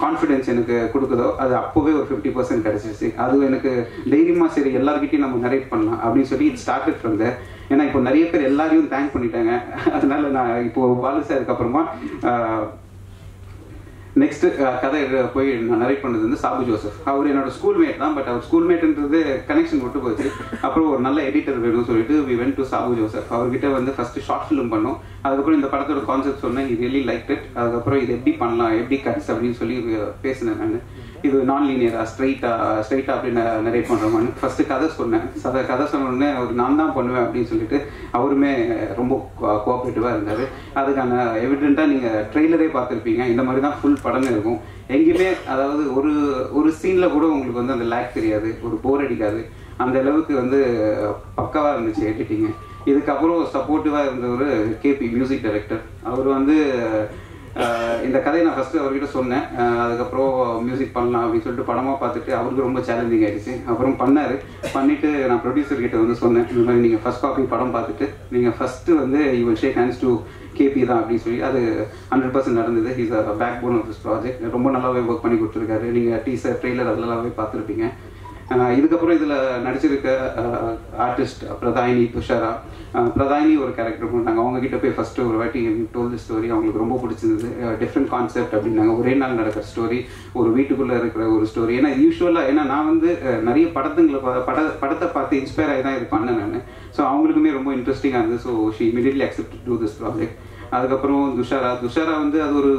கான்ஃபிடென்ஸ் எனக்கு கொடுக்குதோ அது அப்போவே ஒரு ஃபிஃப்டி பர்சன்ட் கிடச்சிருச்சு. அது எனக்கு தைரியமாக சரி எல்லாருக்கிட்டையும் நம்ம நரேட் பண்ணலாம் அப்படின்னு சொல்லி இட் ஸ்டார்டட் ஃப்ரம் தேர் ஏன்னா இப்போ நிறைய பேர் எல்லாரையும் தேங்க் பண்ணிட்டாங்க. அதனால நான் இப்போ பாலு சாருக்கு அப்புறமா நெக்ஸ்ட் கதை போய் நான் நரேட் பண்ணது வந்து சாபு ஜோசப். அவர் என்னோட ஸ்கூல்மேட் தான் பட் அவர் ஸ்கூல்மேட்ன்றது கனெக்ஷன் விட்டு போச்சு. அப்புறம் ஒரு நல்ல எடிட்டர் வேணும்னு சொல்லிட்டு we went to Sabu Joseph. அவர்கிட்ட வந்து ஃபர்ஸ்ட் ஷார்ட் ஃபிலிம் பண்ணோம். அதுக்கப்புறம் இந்த படத்தோட கான்செப்ட் சொன்னேன். இது ரியலி லைக் இட் அதுக்கப்புறம் இது எப்படி பண்ணலாம்? எப்படி கட்ஸ் அப்படின்னு சொல்லி பேசினேன் நான். இது uh, uh, நான் லீனியரா ஸ்ட்ரைட்டா ஸ்ட்ரைட்டா அப்படின்னு நரேட் பண்ணுறோமான்னு ஃபர்ஸ்ட் கதை சொன்னேன். அதை கதை சொன்ன உடனே அவர் நான் தான் பண்ணுவேன் அப்படின்னு சொல்லிட்டு அவருமே ரொம்ப கோஆப்ரேட்டிவா இருந்தாரு. அதுக்கான எவிடென்ட்டா நீங்க ட்ரெய்லரே பார்த்துருப்பீங்க. இந்த மாதிரி தான் ஃபுல் படமே இருக்கும். எங்கேயுமே அதாவது ஒரு ஒரு சீன்ல கூட உங்களுக்கு வந்து அந்த லேக் தெரியாது. ஒரு போர் அடிக்காது. அந்த அளவுக்கு வந்து பக்காவாக இருந்துச்சு எடிட்டிங் இதுக்கப்புறம் சப்போர்ட்டிவா இருந்தவர் கேபி மியூசிக் டைரக்டர் அவர் வந்து இந்த கதையை நான் ஃபஸ்ட்டு அவர்கிட்ட சொன்னேன். அதுக்கப்புறம் மியூசிக் பண்ணலாம் அப்படின்னு சொல்லிட்டு படமாக பார்த்துட்டு அவருக்கு ரொம்ப சேலஞ்சிங் ஆகிடுச்சு அப்புறம் பண்ணார். பண்ணிவிட்டு நான் ப்ரொடியூசர் கிட்ட வந்து சொன்னேன் இந்த மாதிரி நீங்கள் ஃபர்ஸ்ட் காப்பி படம் பார்த்துட்டு நீங்கள் ஃபஸ்ட்டு வந்து you will shake hands to KP தான் அப்படின்னு சொல்லி அது ஹண்ட்ரட் பர்சன்ட் நடந்தது. Is a backbone of this project ரொம்ப நல்லாவே ஒர்க் பண்ணி கொடுத்துருக்காரு. நீங்கள் டீசர் ட்ரெய்லர் அதெல்லாமே பார்த்துருப்பீங்க. இதுக்கப்புறம் இதில் நடிச்சிருக்க ஆர்டிஸ்ட் பிரதாயினி துஷாரா. பிரதாயினி ஒரு கேரக்டர் பண்ணாங்க அவங்க கிட்ட போய் ஃபர்ஸ்ட் ஒரு வாட்டி டோல் தி ஸ்டோரி அவங்களுக்கு ரொம்ப பிடிச்சிருந்தது. டிஃப்ரெண்ட் கான்செப்ட் அப்படின்னாங்க. ஒரே நாள் நடக்கிற ஸ்டோரி ஒரு வீட்டுக்குள்ள இருக்கிற ஒரு ஸ்டோரி ஏன்னா யூஸ்வலாக ஏன்னா நான் வந்து நிறைய படத்துங்களை பட படத்தை பார்த்து இன்ஸ்பயர் ஆகி தான் இது பண்ணேன் நான். ஸோ அவங்களுக்குமே ரொம்ப இன்ட்ரெஸ்டிங்காக இருந்தது. So she immediately accept to this project அதுக்கப்புறம் துஷாரா. துஷாரா வந்து அது ஒரு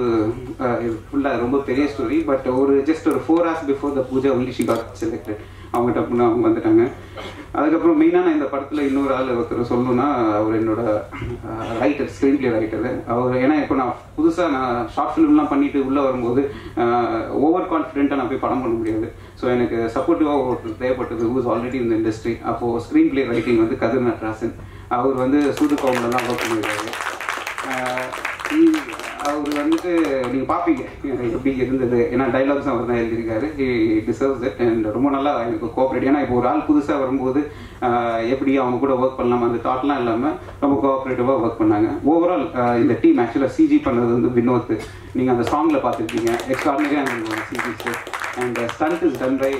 ஃபுல்லாக ரொம்ப பெரிய ஸ்டோரி பட் ஒரு ஜஸ்ட் ஒரு four hours before the pooja only she got selected அவங்க டப்புன்னு அவங்க வந்துட்டாங்க. அதுக்கப்புறம் மெயினாக நான் இந்த படத்தில் இன்னொரு ஆள் ஒருத்தர் சொல்லணும்னா அவர் என்னோட ரைட்டர் ஸ்க்ரீன் பிளே ரைட்டர் அவர் ஏன்னா இப்போ நான் புதுசாக நான் ஷார்ட் ஃபிலிம்லாம் பண்ணிட்டு உள்ளே வரும்போது ஓவர் கான்ஃபிடென்ட்டாக நான் போய் படம் பண்ண முடியாது. ஸோ எனக்கு சப்போர்ட்டிவாக ஒருத்தர் தேவைப்பட்டது ஹூஸ் ஆல்ரெடி இந்த இண்டஸ்ட்ரி அப்போது ஸ்க்ரீன் பிளே ரைட்டிங் வந்து கதிர் நட்ராசன் அவர் வந்து சூது கவுண்டெல்லாம் ஒர்க் பண்ணியிருக்காரு அவர் வந்துட்டு நீங்க பாப்பீங்க. எப்படி இருந்தது? ஏன்னா டைலாக்ஸ் அவர் தான் எழுதியிருக்காரு. டிசர்வ்ஸ் இட் அண்ட் ரொம்ப நல்லா எனக்கு கோஆப்ரேட் ஏன்னா இப்போ ஒரு ஆள் புதுசாக வரும்போது எப்படி அவங்க கூட ஒர்க் பண்ணலாம்? அந்த தாட்லாம் இல்லாமல் ரொம்ப கோஆப்ரேட்டிவாக ஒர்க் பண்ணாங்க. ஓவரால் இந்த டீம் ஆக்சுவலாக சிஜி பண்ணது வந்து வினோத். நீங்கள் அந்த சாங்ல பார்த்துருக்கீங்க எக்ஸ்ட்ராடனரியா இருந்தது CG and stunt is done by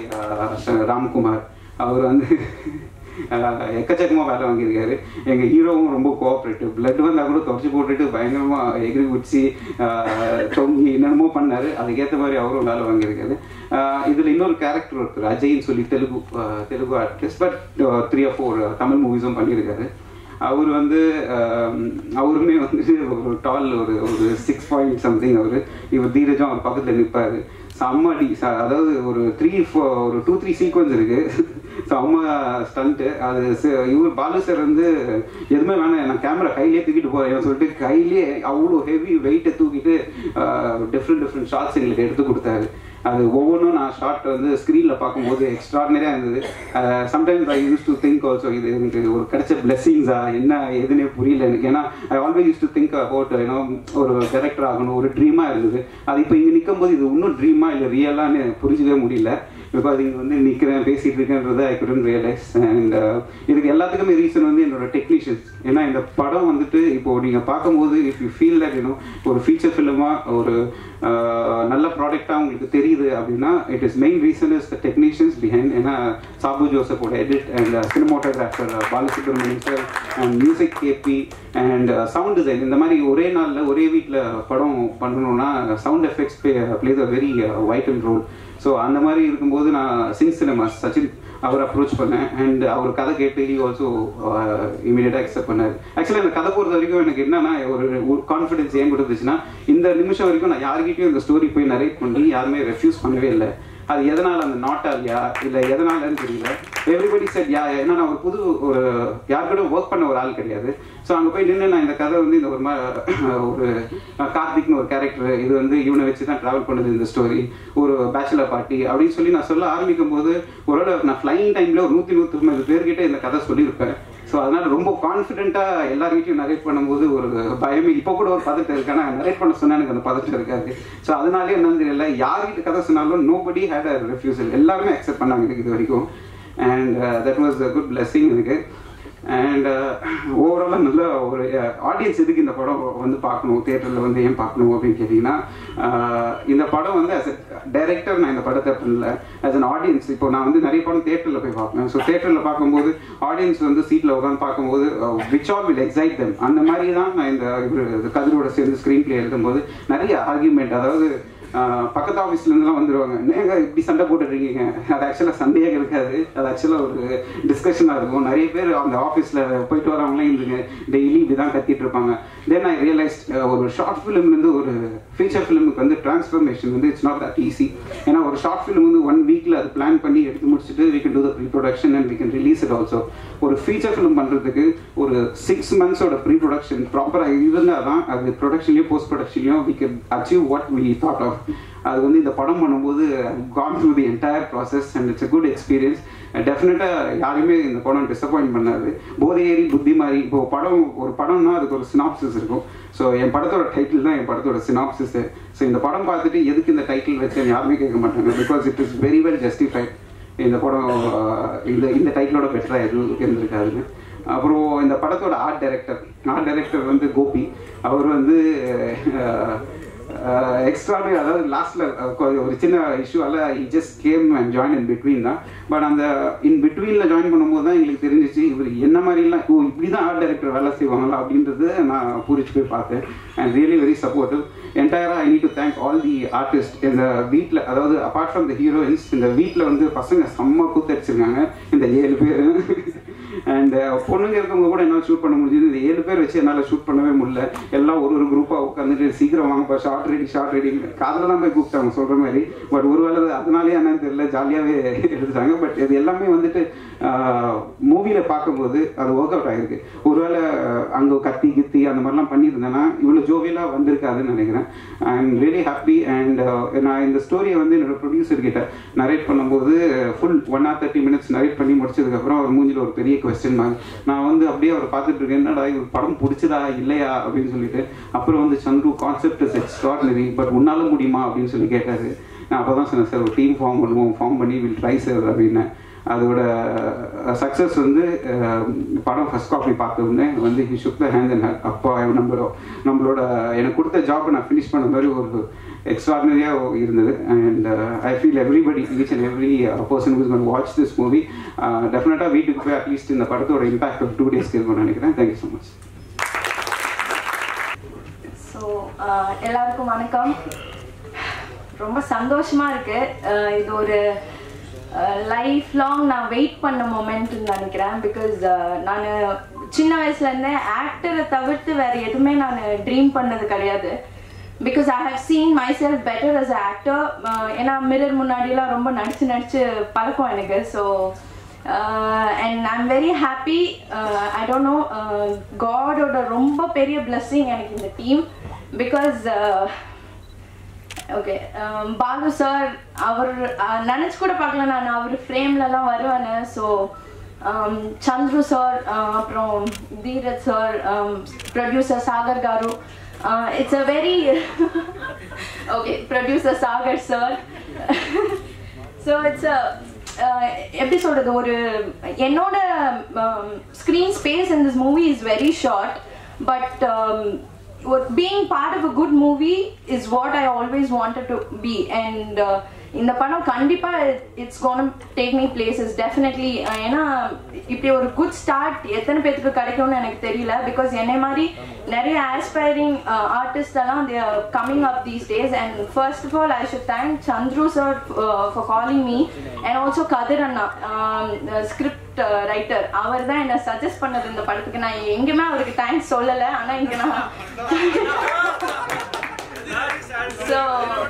Ramkumar. அவர் வந்து எக்கச்சக்கமாக எக்கச்சக்கமா வேலை வாங்கியிருக்காரு. எங்கள் ஹீரோவும் ரொம்ப கோஆப்ரேட்டிவ் பிளட் வந்தா கூட தொடச்சி போட்டுட்டு பயங்கரமா எகிரி குடிச்சு தொங்கி என்னென்னமோ பண்ணாரு. அதுக்கேற்ற மாதிரி அவரும் வேலை வாங்கியிருக்காரு. இதில் இதுல இன்னொரு கேரக்டர் ஒருத்தர் அஜய்ன்னு சொல்லி Telugu Telugu artist but three or four Tamil மூவிஸும் பண்ணியிருக்காரு. அவர் வந்து அவருமே வந்து ஒரு டால் ஒரு ஒரு சிக்ஸ் பாயிண்ட் சம்திங் அவர். இவர் தீரஜும் அவர் பக்கத்துல நிற்பாரு செம்மடி அதாவது ஒரு த்ரீ ஒரு டூ த்ரீ சீக்வன்ஸ் இருக்கு. செம்ம ஸ்டண்ட்டு அது இவர் பாலு சார் வந்து எதுவுமே வேணாம் நான் கேமரா கையிலே தூக்கிட்டு போறேன் சொல்லிட்டு கையிலே அவ்வளோ ஹெவி வெயிட்டை தூக்கிட்டு டிஃப்ரெண்ட் டிஃப்ரெண்ட் ஷார்ட்ஸ் எங்களுக்கு எடுத்து கொடுத்தாரு. அது ஒவ்வொன்றும் நான் ஷார்ட் வந்து ஸ்க்ரீனில் பார்க்கும்போது எக்ஸ்ட்ராடினரியாக இருந்தது. Sometimes I use to think also இது எனக்கு ஒரு கிடைச்ச பிளெஸிங்ஸா என்ன எதுனே புரியல எனக்கு. ஏன்னா I always use to think about ஏன்னா ஒரு டேரக்டர் ஆகணும் ஒரு ட்ரீமாக இருந்தது. அது இப்போ இங்கே நிற்கும் போது இது இன்னும் ட்ரீமா இல்லை ரியலான்னு புரிஞ்சுக்கவே முடியல. பிகாஸ் இங்கே வந்து நிற்கிறேன் பேசிகிட்டு இருக்கேன்றதை I couldn't realise and uh, இதுக்கு எல்லாத்துக்குமே ரீசன் வந்து என்னோட டெக்னீஷியன்ஸ் ஏன்னா இந்த படம் வந்துட்டு இப்போ நீங்கள் பார்க்கும்போது if you feel that you know ஒரு ஃபீச்சர் ஃபிலிமாக ஒரு uh, நல்ல ப்ராடக்டாக உங்களுக்கு தெரியுது அப்படின்னா it is main reason is the technicians behind ஏன்னா Sabu ஜோசப்போட edit and cinematographer Balasubramaniam sir and music KP and sound design இந்த மாதிரி ஒரே நாளில் ஒரே வீட்டில் படம் பண்ணணும்னா sound effects plays a very vital role so அந்த மாதிரி இருக்கும்போது நான் சிங் சினிமாஸ் சச்சின் அவர் அப்ரோச் பண்ணேன். அண்ட் அவர் கதை கேட்டு ஹி ஆல்சோ இமீடியட்டாக அக்செப்ட் பண்ணார். ஆக்சுவலாக இந்த கதை பொறுத்த வரைக்கும் எனக்கு என்னன்னா ஒரு கான்ஃபிடன்ஸ் ஏன் கொடுத்துச்சுன்னா இந்த நிமிஷம் வரைக்கும் நான் யார்கிட்டயும் இந்த ஸ்டோரி போய் நரேட் பண்ணி யாருமே ரெஃப்யூஸ் பண்ணவே இல்லை. அது எதனால அந்த நாட்டாலியா இல்லை எதனாலன்னு தெரியல. எவ்ரிபடி செட் யா ஏன்னா நான் ஒரு புது ஒரு யார் கூட ஒர்க் பண்ண ஒரு ஆள் கிடையாது. ஸோ அங்கே போய் நின்று நான் இந்த கதை வந்து இந்த ஒரு ஒரு கார்த்திக்னு ஒரு கேரக்டர் இது வந்து இவனை வச்சு தான் ட்ராவல் பண்ணுது இந்த ஸ்டோரி ஒரு பேச்சுலர் பார்ட்டி அப்படின்னு சொல்லி நான் சொல்ல ஆரம்பிக்கும் போது ஒரு நான் ஃப்ளைங் டைமில் ஒரு நூற்றி நூற்றி ஐம்பது பேர்கிட்ட இந்த கதை சொல்லியிருப்பேன். ஸோ அதனால் ரொம்ப கான்ஃபிடென்ட்டாக எல்லார் நரேட் பண்ணும்போது ஒரு பயமே. இப்போ கூட ஒரு பதட்டம் இருக்கு. ஆனால் நரேட் பண்ண சொன்னால் எனக்கு அந்த பதட்டம் இருக்காது. ஸோ அதனாலே என்னன்னு தெரியல யார்கிட்ட கதை சொன்னாலும் nobody had a refusal எல்லாருமே அக்செப்ட் பண்ணாங்க எனக்கு இது வரைக்கும். And that was a good blessing எனக்கு. அண்ட் ஓவராலாக நல்ல ஒரு uh, ஆடியன்ஸ் எதுக்கு இந்த படம் வந்து பார்க்கணும்? தேட்டரில் வந்து ஏன் பார்க்கணும் அப்படின்னு கேட்டிங்கன்னா uh, இந்த படம் வந்து அஸ் எ டைரக்டர் நான் இந்த படத்தை பண்ணல. அஸ் அன் ஆடியன்ஸ் இப்போ நான் வந்து நிறைய படம் தேட்டரில் போய் பார்ப்பேன். ஸோ தேட்டரில் பார்க்கும்போது ஆடியன்ஸ் வந்து சீட்டில் உட்காந்து பார்க்கும்போது which all will excite them அந்த மாதிரி தான் நான் இந்த இவரு கதிரோட சேர்ந்து ஸ்க்ரீன் பிளே எழுதும்போது நிறைய ஆர்கியூமெண்ட் அதாவது பக்கத்து ஆஃபீஸ்லேருந்துலாம் வந்துடுவாங்க வந்துருவாங்க. நீங்க இப்படி சண்டை போட்டுட்டு இருக்கீங்க அது ஆக்சுவலாக சண்டையே இருக்காது. அது ஆக்சுவலாக ஒரு டிஸ்கஷனாக இருக்கும். நிறைய பேர் அந்த ஆஃபீஸில் போயிட்டு வரவங்களே இருந்துங்க. டெய்லி இப்படி தான் கத்திட்டு இருப்பாங்க தென் ஐ ரியலைஸ் ஒரு ஷார்ட் ஃபிலிம்லேருந்து ஒரு ஃபீச்சர் ஃபிலிமுக்கு வந்து டிரான்ஸ்ஃபர்மேஷன் வந்து இட்ஸ் நாட் தட் ஈஸி ஏன்னா ஒரு ஷார்ட் ஃபிலிம் வந்து ஒன் வீக்கில் அது பிளான் பண்ணி எடுத்து முடிச்சுட்டு we can do the pre and we can release it also ஒரு ஃபீச்சர் ஃபிலிம் பண்ணுறதுக்கு ஒரு சிக்ஸ் மந்த்ஸோட ப்ரீ ப்ரொடக்ஷன் ப்ராப்பராக இருந்தால் தான் அது ப்ரொடக்ஷன்லேயும் post ப்ரொடக்ஷன்லையும் can achieve what we thought of அது வந்து இந்த படம் பண்ணும்போது gone through the entire process and it's a good experience டெஃபினட்டாக யாருமே இந்த படம் டிசப்பாயின்ட் பண்ணாது. போதையேறி புத்தி மாதிரி இப்போ படம் ஒரு படம்னா அதுக்கு ஒரு சினாப்சிஸ் இருக்கும். ஸோ என் படத்தோட டைட்டில் தான் என் படத்தோட சினாப்சிஸ் ஸோ இந்த படம் பார்த்துட்டு எதுக்கு இந்த டைட்டில் வச்சேன்னு யாருமே கேட்க மாட்டாங்க? Because it is very well justified இந்த படம் இந்த இந்த டைட்டிலோட பெட்டராக எதுவும் இருந்திருக்காருன்னு அப்புறம் இந்த படத்தோட ஆர்ட் டைரக்டர் ஆர்ட் டைரக்டர் வந்து கோபி. அவர் வந்து Uh, எக்ஸ்ட்ராவே அதாவது லாஸ்ட்ல uh, ஒரு சின்ன இஷ்யூவால் he just came and join in between தான். பட் அந்த இன் பிட்வீனில் ஜாயின் பண்ணும்போது தான் எங்களுக்கு தெரிஞ்சிச்சு இவர் என்ன மாதிரிலாம் ஓ இப்படி தான் ஆர்ட் டைரக்டர் வேலை செய்வாங்களா அப்படின்றது நான் பூரிச்சு போய் பார்த்தேன். And really very supportive என்டையராக I need to thank all the artist இந்த வீட்டில் அதாவது அப்பார்ட் ஃப்ரம் த ஹீரோயின்ஸ் இந்த வீட்டில் வந்து பசங்க செம்ம கூத்தடிச்சிருக்காங்க இந்த ஏழு பேர். அண்ட் uh, பொண்ணுங்க இருக்கவங்க கூட என்னால் ஷூட் பண்ண முடிஞ்சது. இந்த ஏழு பேர் வச்சு என்னால் ஷூட் பண்ணவே முடியல. எல்லாம் ஒரு ஒரு குரூப்பாக உட்காந்துட்டு சீக்கிரம் வாங்கப்பா ஷார்ட் ரெடி ஷார்ட் ரீடிங் காதில் தான் போய் கூப்பிட்டாங்க சொல்கிற மாதிரி. பட் ஒரு வேளை அதனாலே என்னன்னு தெரியல ஜாலியாகவே எடுத்துட்டாங்க. பட் இது எல்லாமே வந்துட்டு மூவியில் பார்க்கும்போது அது ஒர்க் அவுட் ஆகிருக்கு ஒருவேளை அங்கே கத்தி கித்தி அந்த மாதிரிலாம் பண்ணியிருந்தேன்னா இவ்வளோ ஜோவியலாக வந்திருக்காதுன்னு நினைக்கிறேன். I am really happy and நான் இந்த ஸ்டோரியை வந்து என்னோட ப்ரொடியூசர் கிட்ட நரேட் பண்ணும்போது full one hour thirty minutes narrate பண்ணி முடிச்சதுக்கப்புறம் அவர் மூஞ்சில் ஒரு பெரிய கொஸ்டின் மார்க் நான் வந்து அப்படியே அவர் பார்த்துட்டு இருக்கேன். என்னடா படம் பிடிச்சதா இல்லையா அப்படின்னு சொல்லிட்டு. அப்புறம் வந்து Chandru concept is extraordinary but உன்னால முடியுமா அப்படின்னு சொல்லி கேட்டாரு. நான் அப்போ தான் சொன்னேன் சார் ஒரு டீம் ஃபார்ம் பண்ணுவோம் ஃபார்ம் பண்ணி வில் ட்ரை சார் அப்படின்னு. அதோட சக்ஸஸ் வந்து படம் ஃபர்ஸ்ட் காப்பி பார்த்த உடனே வந்து he shook the hand and அப்பா நம்பரோ நம்மளோட எனக்கு கொடுத்த ஜாப் நான் ஃபினிஷ் பண்ண மாதிரி ஒரு எக்ஸ்ட்ராடினரியாக இருந்தது. And I feel everybody each and every person whose watch this movie டெஃபினட்டாக வீட்டுக்கு போய் அட்லீஸ்ட் இந்த படத்தோட இம்பாக்ட் ஒரு டூ டேஸ்க்கு இருக்கும்னு நினைக்கிறேன். தேங்க்யூ ஸோ மச் ஸோ எல்லாருக்கும் வணக்கம். ரொம்ப சந்தோஷமா இருக்குது இது ஒரு லைஃப் லாங் நான் வெயிட் பண்ண மொமெண்ட்னு நினைக்கிறேன். பிகாஸ் நான் சின்ன வயசுல இருந்தே ஆக்டரை தவிர்த்து வேற எதுவுமே நான் ட்ரீம் பண்ணது கிடையாது. Because I have seen myself better as actor ஏன்னா மிரர் முன்னாடிலாம் ரொம்ப நடிச்சு நடிச்சு பழக்கம் எனக்கு. So and I am very happy I don't know காடோட ரொம்ப பெரிய பிளஸ்ஸிங் எனக்கு இந்த team because okay Balu sir அவர் அஹ், நினைச்சு கூட பார்க்கல நான் அவர் ஃப்ரேம்லலாம் வருவானு ஸோ சந்துரு சார் அப்புறம் Dheeraj sir producer Sagar garu it's a very okay producer Sagar sir so it's எப்படி சொல்றது ஒரு என்னோட screen space in this movie is very short but being part of a good movie is what I always wanted to be. And uh, இந்த படம் கண்டிப்பா it's gonna take me places definitely ஏன்னா இப்படி ஒரு குட் ஸ்டார்ட் எத்தனை பேத்துக்கு கிடைக்கும்னு எனக்கு தெரியல. பிகாஸ் என்னை மாதிரி நிறைய ஆஸ்பைரிங் ஆர்டிஸ்ட் எல்லாம் they coming up these days and first of all I should thank Chandru sir for calling me and also Kathir Anna script writer அவர் தான் என்ன சஜஸ்ட் பண்ணது இந்த படத்துக்கு. நான் எங்கேயுமே அவருக்கு தேங்க்ஸ் சொல்லலை. ஆனால் இங்கே நான் *laughs* ஸோ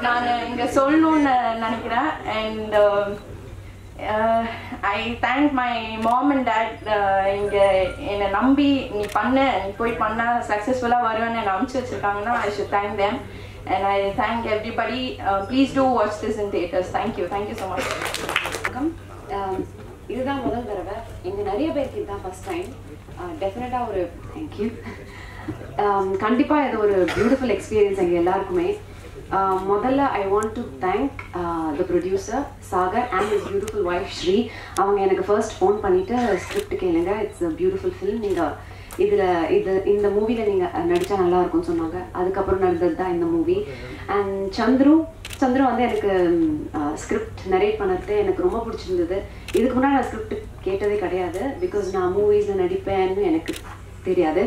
நான் இங்கே சொல்லணும்னு நினைக்கிறேன் and I thank my mom and dad இங்கே என்னை நம்பி நீ பண்ண நீ போய் பண்ணால் சக்ஸஸ்ஃபுல்லாக வருவேன்னு என்னை அனுப்பிச்சு வச்சிருக்காங்கன்னா I should thank them and I thank everybody please to watch this in theatres thank you thank you so much வணக்கம் இதுதான் முதல் தடவை இங்கே நிறைய பேருக்கு இதுதான் ஃபஸ்ட் டைம் டெஃபினட்டாக ஒரு தேங்க்யூ Um, கண்டிப்பாக இது ஒரு பியூட்டிஃபுல் எக்ஸ்பீரியன்ஸ் எங்கள் எல்லாருக்குமே. Um, முதல்ல I want to thank the producer Sagar and is beautiful wife Shri அவங்க எனக்கு ஃபர்ஸ்ட் ஃபோன் பண்ணிவிட்டு ஸ்கிரிப்ட் கேளுங்க. இட்ஸ் அ பியூட்டிஃபுல் ஃபில்ம் நீங்கள் இதில் இது இந்த மூவியில் நீங்கள் நடித்தா நல்லா இருக்கும்னு சொன்னாங்க. அதுக்கப்புறம் நடந்தது தான் இந்த மூவி அண்ட் சந்துரு சந்திர வந்து எனக்கு ஸ்கிரிப்ட் நரேட் பண்ணுறது எனக்கு ரொம்ப பிடிச்சிருந்தது. இதுக்கு முன்னாடி நான் ஸ்கிரிப்ட் கேட்டதே கிடையாது. பிகாஸ் நான் மூவிஸில் நடிப்பேன்னு எனக்கு தெரியாது.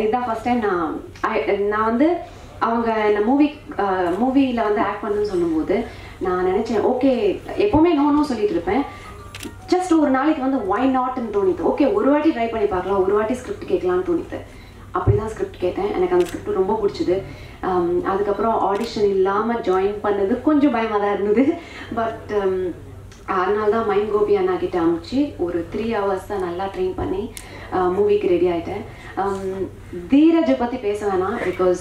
இதுதான் ஃபர்ஸ்ட் டைம் நான் நான் வந்து அவங்க இந்த மூவி மூவியில் வந்து ஆக்ட் பண்ணுன்னு சொல்லும்போது நான் நினச்சேன் ஓகே எப்போவுமே நோனும் சொல்லிட்டு இருப்பேன். ஜஸ்ட் ஒரு நாளைக்கு வந்து ஒய் நாட்னு தோணிது ஓகே ஒரு வாட்டி ட்ரை பண்ணி பார்க்கலாம் ஒரு வாட்டி ஸ்கிரிப்ட் கேட்கலான்னு தோணிது அப்படி தான் ஸ்கிரிப்ட் கேட்டேன். எனக்கு அந்த ஸ்கிரிப்ட் ரொம்ப பிடிச்சிது. அதுக்கப்புறம் ஆடிஷன் இல்லாமல் ஜாயின் பண்ணது கொஞ்சம் பயமாக தான் இருந்தது பட் அதனால தான் மைண்ட் கோபி அண்ணா கிட்ட அமுச்சு ஒரு த்ரீ ஹவர்ஸ் தான் நல்லா ட்ரெயின் பண்ணி மூவிக்கு ரெடி ஆயிட்டேன். தீரஜை பற்றி பேச வேணாம் பிகாஸ்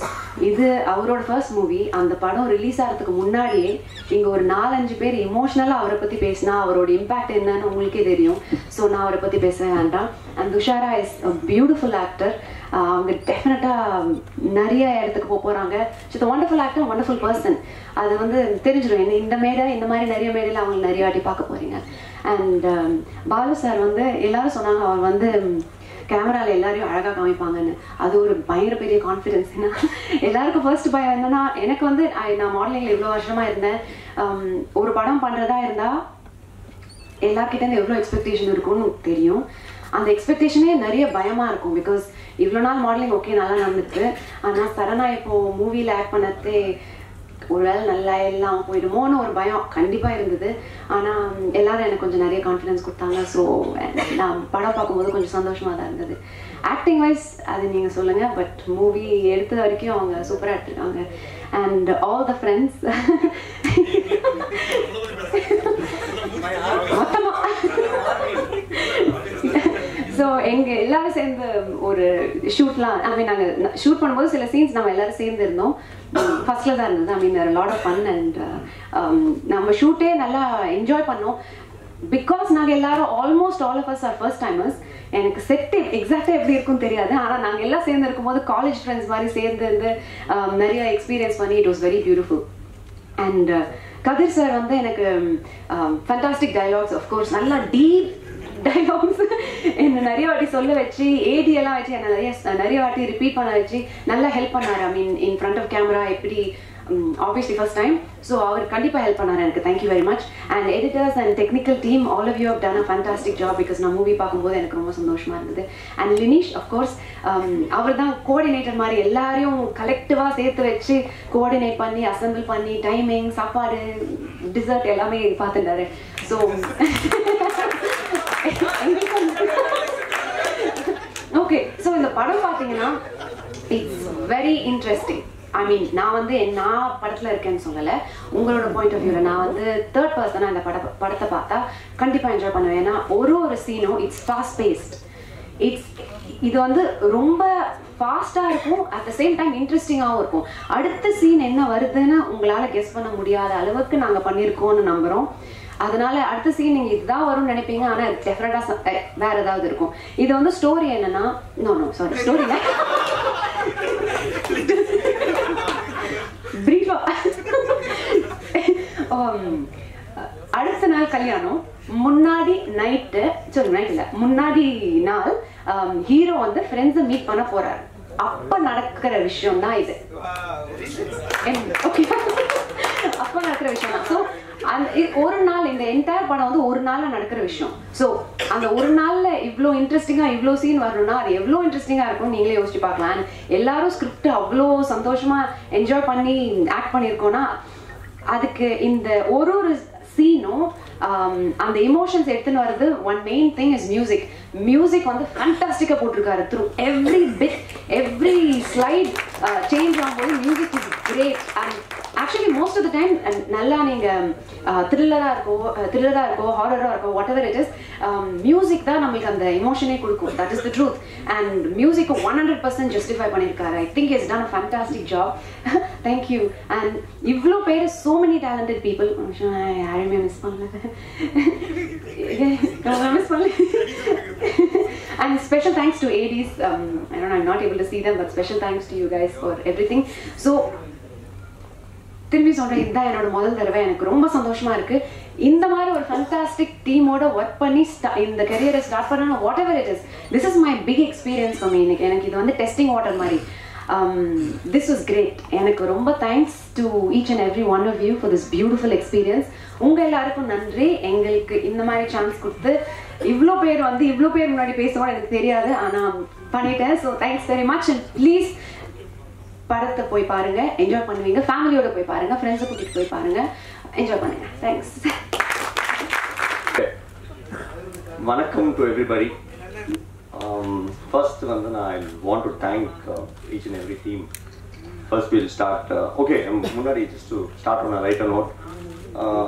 இது அவரோட ஃபர்ஸ்ட் மூவி அந்த படம் ரிலீஸ் ஆகிறதுக்கு முன்னாடியே இங்கே ஒரு நாலஞ்சு பேர் இமோஷ்னலாக அவரை பற்றி பேசினா அவரோட இம்பாக்ட் என்னன்னு உங்களுக்கே தெரியும். ஸோ நான் அவரை பற்றி பேச வேண்டாம். And Thushara is beautiful actor அவங்க டெஃபினட்டாக நிறைய இடத்துக்கு போக போகிறாங்க it's wonderful actor wonderful person அது வந்து தெரிஞ்சிடும் என்ன இந்த மேடை இந்த மாதிரி நிறைய மேடையில் அவங்க நிறைய வாட்டி பார்க்க போகிறீங்க அண்ட் um, பாலு சார் வந்து எல்லாரும் சொன்னாங்க அவர் வந்து கேமரால எல்லாரையும் அழகாக காமிப்பாங்கன்னு. அது ஒரு பயங்கர பெரிய கான்ஃபிடென்ஸ் ஏன்னா எல்லாருக்கும் ஃபர்ஸ்ட் பயம் என்னன்னா எனக்கு வந்து நான் மாடலிங்கில் இவ்வளோ வருஷமா இருந்தேன். Um, ஒரு படம் பண்ணுறதா இருந்தால் எல்லார்கிட்ட இருந்து எவ்வளோ எக்ஸ்பெக்டேஷன் இருக்கும்னு தெரியும். அந்த எக்ஸ்பெக்டேஷனே நிறைய பயமா இருக்கும். பிகாஸ் இவ்வளோ நாள் மாடலிங் ஓகே நல்லா நடந்துருக்கு. ஆனால் சரணா இப்போ மூவியில் ஆக்ட் பண்ணதே ஒருவேளை நல்லா எல்லாம் போயிடுமோன்னு ஒரு பயம் கண்டிப்பாக இருந்தது. ஆனால் எல்லாரும் எனக்கு கொஞ்சம் நிறைய கான்ஃபிடன்ஸ் கொடுத்தாங்க. ஸோ நான் படம் பார்க்கும்போது கொஞ்சம் சந்தோஷமாக தான் இருந்தது. ஆக்டிங் வைஸ் அது நீங்கள் சொல்லுங்கள் பட் மூவி எடுத்த வரைக்கும் அவங்க சூப்பராக எடுத்திருக்காங்க. அண்ட் ஆல் த ஃப்ரெண்ட்ஸ் மொத்தமா. ஸோ எங்கள் எல்லாரும் சேர்ந்து ஒரு ஷூட்லாம் ஐ மீன் நாங்கள் ஷூட் பண்ணும்போது சில சீன்ஸ் நம்ம எல்லாரும் சேர்ந்து இருந்தோம் ஃபர்ஸ்ட்ல தான் இருந்தது. I mean lot of fun and நம்ம ஷூட்டே நல்லா என்ஜாய் பண்ணோம். பிகாஸ் நாங்கள் எல்லாரும் almost all of us are first timers எனக்கு செட் எக்ஸாக்டாக எப்படி இருக்கும்னு தெரியாது. ஆனால் நாங்கள் எல்லாம் சேர்ந்து இருக்கும்போது காலேஜ் ஃப்ரெண்ட்ஸ் மாதிரி சேர்ந்து இருந்து um, நிறைய எக்ஸ்பீரியன்ஸ் பண்ணி it was very beautiful and Kathir sir வந்து எனக்கு ஃபண்டாஸ்டிக் டைலாக்ஸ் கோர்ஸ் நல்லா டீப் டைலாக்ஸ் என்னை நிறைய வாட்டி சொல்ல வச்சு ஏடி எல்லாம் வச்சு என்னை நிறைய நிறைய வாட்டி ரிப்பீட் பண்ண வச்சு நல்லா ஹெல்ப் பண்ணார். I mean in front of camera எப்படி ஆப்வியஸ்லி ஃபர்ஸ்ட் டைம் ஸோ அவர் கண்டிப்பாக ஹெல்ப் பண்ணார் எனக்கு. Thank you very much and editors and technical team all of you have done a fantastic job because நான் மூவி பார்க்கும்போது எனக்கு ரொம்ப சந்தோஷமா இருந்தது. அண்ட் லினிஷ் அஃப்கோர்ஸ் அவர் தான் கோஆர்டினேட்டர் மாதிரி எல்லாரையும் கலெக்டிவாக சேர்த்து வச்சு கோஆர்டினேட் பண்ணி அசம்பிள் பண்ணி டைமிங் சாப்பாடு டிசர்ட் எல்லாமே பார்த்துட்டாரு. ஸோ ஓகே ஸோ இந்த படம் பார்த்தீங்கன்னா it's very interesting I mean நான் வந்து நான் படத்தில் இருக்கேன்னு சொல்லலை. உங்களோட பாயிண்ட் ஆஃப் வியூவில் நான் வந்து தேர்ட் பர்சனாக இந்த பட படத்தை பார்த்தா கண்டிப்பாக என்ஜாய் பண்ணுவேன். ஏன்னா ஒரு ஒரு சீனும் இட்ஸ் ஃபாஸ்ட் பேஸ்ட் இட்ஸ் இது வந்து ரொம்ப ஃபாஸ்ட்டாக இருக்கும் அட் த சேம் டைம் இன்ட்ரெஸ்டிங்காகவும் இருக்கும். அடுத்த சீன் என்ன வருதுன்னு உங்களால் கெஸ் பண்ண முடியாத அளவுக்கு நாங்கள் பண்ணியிருக்கோம்னு நம்புகிறோம் அதனால அடுத்த சீன் நீங்க இதுதான் வரும்னு நினைப்பீங்க. ஆனா டெஃபினட்டா வேற ஏதாவது இருக்கும். இது வந்து ஸ்டோரி என்னன்னா நோ நோ சாரி ஸ்டோரி பிரீஃபா அடுத்த நாள் கல்யாணம். முன்னாடி நைட்டு சரி நைட் இல்ல. முன்னாடி நாள் ஹீரோ வந்து ஃப்ரெண்ட்ஸை மீட் பண்ண போறாரு. அப்ப நடக்கிற விஷயம் தான் இது ஓகே அப்ப நடக்கிற விஷயம் தான் ஸோ அந்த இது- ஒரு நாள் இந்த என்டையர் படம் வந்து ஒரு நாள்ல நடக்கிற விஷயம். ஸோ அந்த ஒரு நாள்ல இவ்வளோ இன்ட்ரெஸ்டிங்கா இவ்வளோ சீன் வரணும்னா அது எவ்வளோ இன்ட்ரெஸ்டிங்கா இருக்கும் நீங்களே யோசிச்சு பார்க்கலாம். And எல்லாரும் ஸ்கிரிப்ட் அவ்வளோ சந்தோஷமா என்ஜாய் பண்ணி ஆக்ட் பண்ணியிருக்கோன்னா அதுக்கு இந்த ஒரு ஒரு சீனும் அந்த இமோஷன்ஸ் எடுத்துன்னு வர்றது one main thing is music music வந்து ஃபண்டாஸ்டிக்காக போட்டிருக்காரு through every bit every slight change ஆகும்போது music is great and actually most of the time நல்லா நீங்கள் த்ரில்லராக இருக்கோ த்ரில்லராக இருக்கோ ஹாரராக இருக்கோ whatever it is music தான் நம்மளுக்கு அந்த எமோஷனே கொடுக்கும். That is the truth and music one hundred percent justify பண்ணியிருக்காரு. I think is done a fantastic job thank you and இவ்வளோ பேர் சோ மெனி டேலண்டட் பீப்புள் யாருமே மிஸ் பண்ணல மிஸ் பண்ணல and special thanks to ADs. Um, I don't know, I'm not able to see them, but special thanks to you guys for everything. So, திரும்பி சொல்றேன் இதுதான் என்னோட முதல் தடவை எனக்கு ரொம்ப சந்தோஷமா இருக்கு. இந்த மாதிரி ஒரு ஃபண்டாஸ்டிக் டீமோட ஒர்க் பண்ணி இந்த கரியரை ஸ்டார்ட் பண்ணணும் whatever it is this is my big experience for me இன்னைக்கு எனக்கு இது வந்து டெஸ்டிங் வாட்டர் மாதிரி. திஸ் இஸ் கிரேட் எனக்கு ரொம்ப thanks to each and every one of you for this beautiful experience உங்க எல்லாருக்கும் நன்றி. எங்களுக்கு இந்த மாதிரி சான்ஸ் கொடுத்து இவ்வளோ பேர் வந்து இவ்வளோ பேர் முன்னாடி பேசுவோம் எனக்கு தெரியாது. ஆனால் பண்ணிட்டேன். So thanks very much and please படத்தை போய் பாருங்க. என்ஜாய் பண்ணுவீங்க. ஃபேமிலியோட போய் பாருங்க. ஃப்ரெண்ட்ஸை கூட்டிட்டு போய் பாருங்க. என்ஜாய் பண்ணுங்க. தேங்க்ஸ் வணக்கம் டு எவ்ரிபடி ஃபர்ஸ்ட் வந்து நான் I want to thank each and every team first will start okay முன்னாடி ஜஸ்ட் டு ஸ்டார்ட் பண்ண ரைட் நோட்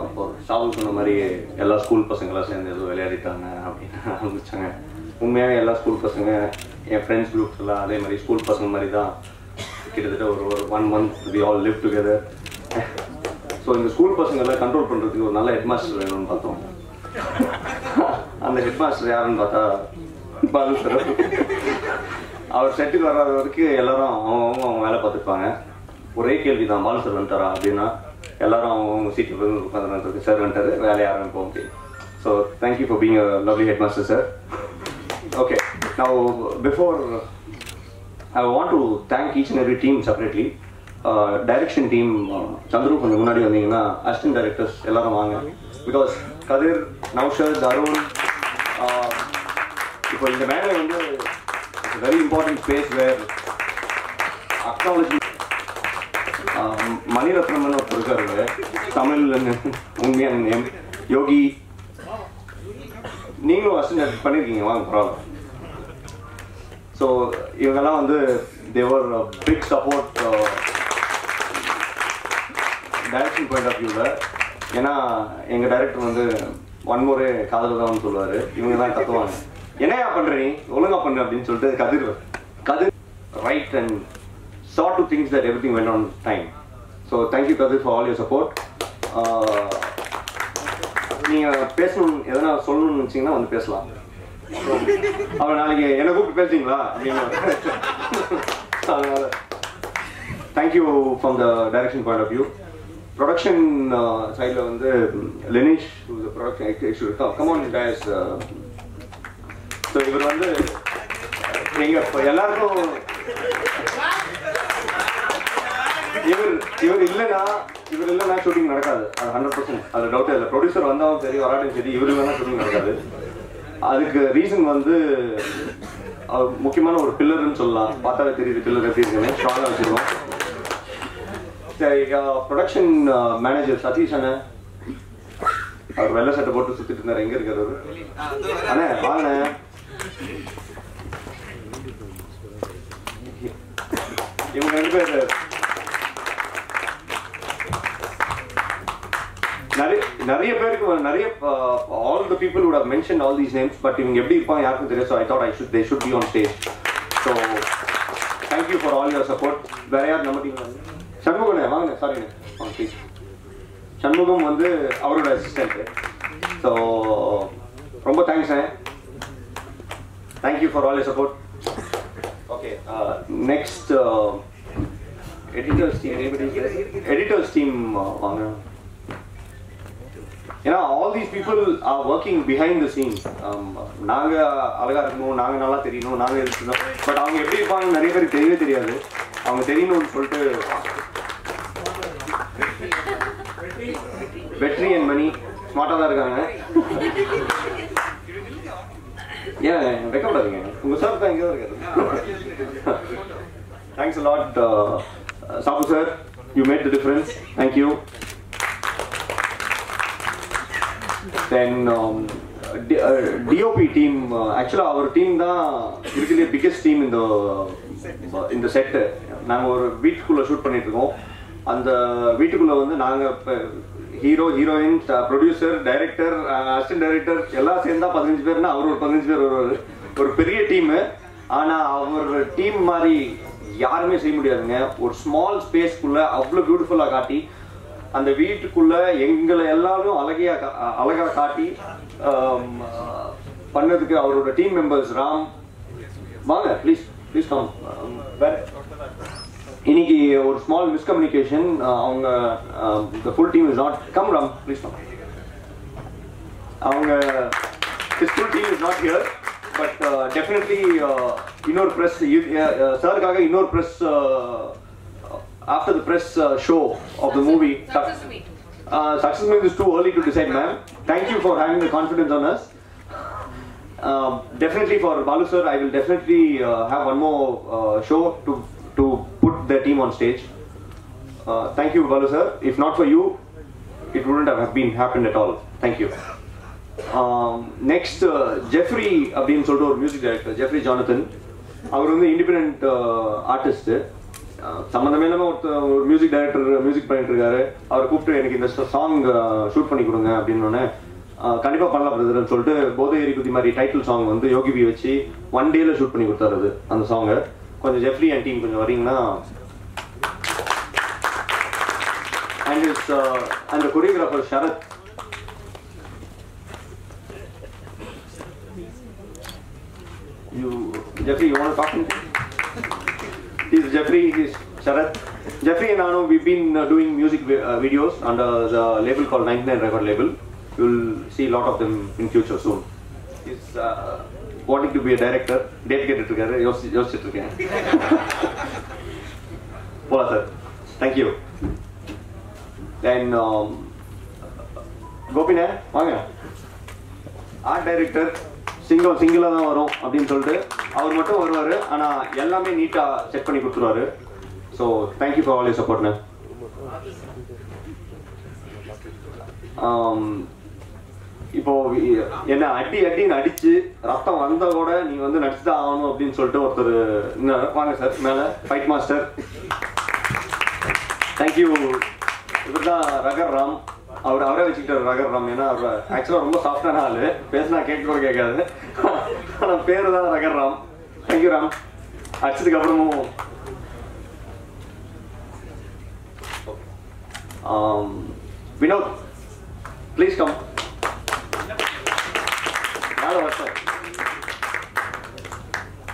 இப்போ சொன்ன மாதிரி எல்லா ஸ்கூல் பசங்களாம் சேர்ந்து ஏதோ விளையாடிட்டாங்க அப்படின்னு ஆரம்பிச்சாங்க. உண்மையாகவே எல்லா ஸ்கூல் பசங்க என் ஃப்ரெண்ட்ஸ் குரூப்ஸ் எல்லாம் அதே மாதிரி ஸ்கூல் பசங்க மாதிரி தான் கிட்டத்தட்ட ஒரு ஒரு one month we all live together so இந்த ஸ்கூல் பசங்களை கண்ட்ரோல் பண்ணுறதுக்கு ஒரு நல்ல ஹெட் மாஸ்டர் வேணும்னு பார்த்தோம். அந்த ஹெட் மாஸ்டர் யாருன்னு பார்த்தா பாலு சார் அவர் செட்டுக்கு வராத வரைக்கும் எல்லாரும் அவங்கவுங்க அவங்க வேலை பார்த்துப்பாங்க. ஒரே கேள்வி தான் பாலு சார் வந்துட்டாரா அப்படின்னா எல்லாரும் அவங்கவுங்க அவங்க போய் உட்காந்துருக்கு சார் வந்துட்டாரு வேலையை ஆரம்பிப்போம் அப்படின்னு. So thank you for being lovely head master sir okay நான் before I want to thank each and every team separately direction team Chandru கொஞ்சம் முன்னாடி வந்தீங்கன்னா அசிஸ்டன்ட் டைரக்டர்ஸ் எல்லாரும் வாங்க. பிகாஸ் கதிர் நௌஷத் தருண் இப்போ இந்த மேலே வந்து வெரி இம்பார்ட்டன்ட் ஸ்பேஸ் வேர் அக்னாலஜி மணிரத்னம்னு ஒருத்தர் இருக்காரு தமிழ் உண்மையான நேம் யோகி நீங்களும் அசிஸ்டன்ட் பண்ணியிருக்கீங்க வாங்க ப்ராப்ளம் ஸோ இவங்கெல்லாம் வந்து they were big support direction point of வியூவில் ஏன்னா எங்கள் டைரக்டர் வந்து வன்முறை காதல் தான் சொல்லுவார். இவங்க தான் கத்துவாங்க. என்னையா பண்ற நீ? ஒழுங்கா பண்ணு அப்படின்னு சொல்லிட்டு Kathir Kathir right and sort to things that everything when on time so thank you Kathir for all your support நீங்கள் பேசணும் எதனா சொல்லணும்னு நினச்சிங்கன்னா வந்து பேசலாம். அவர் நாளைக்கு என்ன கூப்பிட்டு பேசுறீங்களா? *laughs* அதனால. Thank you from the direction point of view production சைடில் வந்து லெனிஷ் ப்ரொடக்ஷன் கமான் டேஸ் ஸோ இவர் வந்து எங்க இப்போ எல்லாருக்கும் இவர் இவர் இல்லைன்னா இவர் இல்லைன்னா ஷூட்டிங் நடக்காது. அது ஹண்ட்ரட் பர்சன்ட் அது டவுட் இல்லை. ப்ரொடியூசர் வந்தாலும் சரி வராட்டும் சரி இவர் இல்லைன்னா ஷூட்டிங் நடக்காது. அதுக்கு ரீசன் வந்து அவர் முக்கியமான ஒரு பில்லர்னு சொல்லலாம். பார்த்தாலே தெரியுது பில்லர் எப்படி இருக்குன்னு. ஸ்ட்ராங்காக வச்சுருக்கோம். சரி ப்ரொடக்ஷன் மேனேஜர் சதீஷ் அண்ணன். அவர் வெள்ளை சட்டை போட்டு சுத்திட்டு இருந்தார். எங்க இருக்காரு அவரு? அண்ணே வாங்க. இவங்க ரெண்டு பேர். நிறைய நிறைய பேருக்கு நிறைய all the people would have mentioned all these but இவங்க எப்படி இருப்பாங்க யாருக்கும் தெரியும் so I thought I should they should be on stage so thank you for all your support வேற யார் நம்ம டீம் சண்முகண்ணே வாங்க சாரிண்ணே வாங்க ப்ளீஸ் சண்முகம் வந்து அவரோட அசிஸ்டன்ட் ஸோ ரொம்ப thanks thank you for all your support okay next editors team editors team வாங்க. ஏன்னா all these people are working behind the scene நாங்கள் அழகா இருக்கணும் நாங்கள் நல்லா தெரியணும் நாங்கள் இருக்கணும் பட் அவங்க எப்படி இருப்பாங்க நிறைய பேருக்கு தெரியவே தெரியாது. அவங்க தெரியணும்னு சொல்லிட்டு வெற்றி அண்ட் மணி. ஸ்மார்ட்டாக தான் இருக்காங்க. ஏன் வைக்கப்படாதீங்க. உங்கள் சார் தான் இங்கே தான் இருக்காரு தேங்க்ஸ் லாட் சாப்பிடு sir you made the difference thank you then DOP team ஆக்சுவலாக அவர் டீம் தான் இருக்கிறதுலே பிக்கஸ்ட் டீம் இந்த இந்த செட்டு நாங்கள் ஒரு வீட்டுக்குள்ளே ஷூட் பண்ணிட்டு இருக்கோம். அந்த வீட்டுக்குள்ளே வந்து நாங்க hero heroine producer director assistant director எல்லாம் சேர்ந்தா பதினஞ்சு பேர்னா அவர் ஒரு பதினஞ்சு பேர் வருவார். ஒரு பெரிய டீமு ஆனால் அவர் டீம் மாதிரி யாருமே செய்ய முடியாதுங்க. ஒரு ஸ்மால் ஸ்பேஸ்க்குள்ளே அவ்வளோ பியூட்டிஃபுல்லாக காட்டி அந்த வீட்டுக்குள்ள எங்களை எல்லாரும் அழகையா கா- அழகா காட்டி பண்ணதுக்கு அவரோட டீம் மெம்பர்ஸ் ராம். வாங்க ப்ளீஸ் ப்ளீஸ் கம் வேற. இன்னைக்கு ஒரு ஸ்மால் மிஸ்கம்யூனிகேஷன் அவங்க the full team is not come Ram please come அவங்க his full team is not here but definitely இன்னொரு ப்ரெஸ் சாருக்காக இன்னொரு press After the press show of the movie success meet is too early to decide ma'am thank you for having the confidence on us um, definitely for Balu sir, I will definitely uh, have one more uh, show to to put the team on stage. Uh, thank you, Balu sir. If not for you, it wouldn't have been happened at all. Thank you. Um, next, uh, Jeffrey அப்படின்னு சொல்லிட்டு ஒரு மியூசிக் டைரக்டர் ஜெஃப்ரி ஜானத்தன் அவர் வந்து இண்டிபெண்ட் ஆர்டிஸ்ட் சம்மந்தமே இல்லாமல் ஒருத்தர் ஒரு மியூசிக் டைரக்டர் மியூசிக் பண்ணிட்டு இருக்காரு அவர் கூப்பிட்டு எனக்கு இந்த சாங் ஷூட் பண்ணி கொடுங்க அப்படின்னு கண்டிப்பாக கண்டிப்பா பண்ணலாம் பிரதர்னு சொல்லிட்டு போதை எரி குதி மாதிரி டைட்டில் சாங் வந்து யோகி பி வச்சு ஒன் டேல ஷூட் பண்ணி கொடுத்தாரு அது அந்த சாங்கை கொஞ்சம் ஜெஃப்ரி அண்ட் டீம் கொஞ்சம் வரீங்கன்னா அண்ட் இஸ் அந்த choreographer Sharath You, Jeffrey, you want to talk to me? is Jeffrey, is Sharat. Jeffrey and Anu, we've been uh, doing music vi uh, videos under the label called 99 Record Label. You'll see a lot of them in future soon. He's uh, wanting to be a director. Date get it together. Yours, yours, it Bola sir. Thank you. Then um, Gopinath, come here. Art director. சிங்கம் சிங்கிள் தான் வரும் அப்படின்னு சொல்லிட்டு அவர் மட்டும் வருவார். ஆனால் எல்லாமே நீட்டாக செட் பண்ணி கொடுத்துருவாரு. So thank you for all you support இப்போ என்ன அடி அடின்னு அடிச்சு ரத்தம் வந்தா கூட நீ வந்து நடிச்சுதான் ஆகணும் அப்படின்னு சொல்லிட்டு ஒருத்தர் இன்னும் வாங்க சார் மேல. ஃபைட் மாஸ்டர் தேங்க்யூ இவர் தான் ரகர் ராம். அவர் அவரே வச்சுக்கிட்டாரு ரகர் ராம் ஏன்னா அவர் ஆக்சுவலாக ரொம்ப சாஃப்டான ஆளு. பேசினா கேட்க கூட கேட்காது. ஆனால் பேர் தான் ரகர் ராம் தேங்க்யூ ராம். அடிச்சதுக்கு அப்புறமும் வினோத் ப்ளீஸ் கம்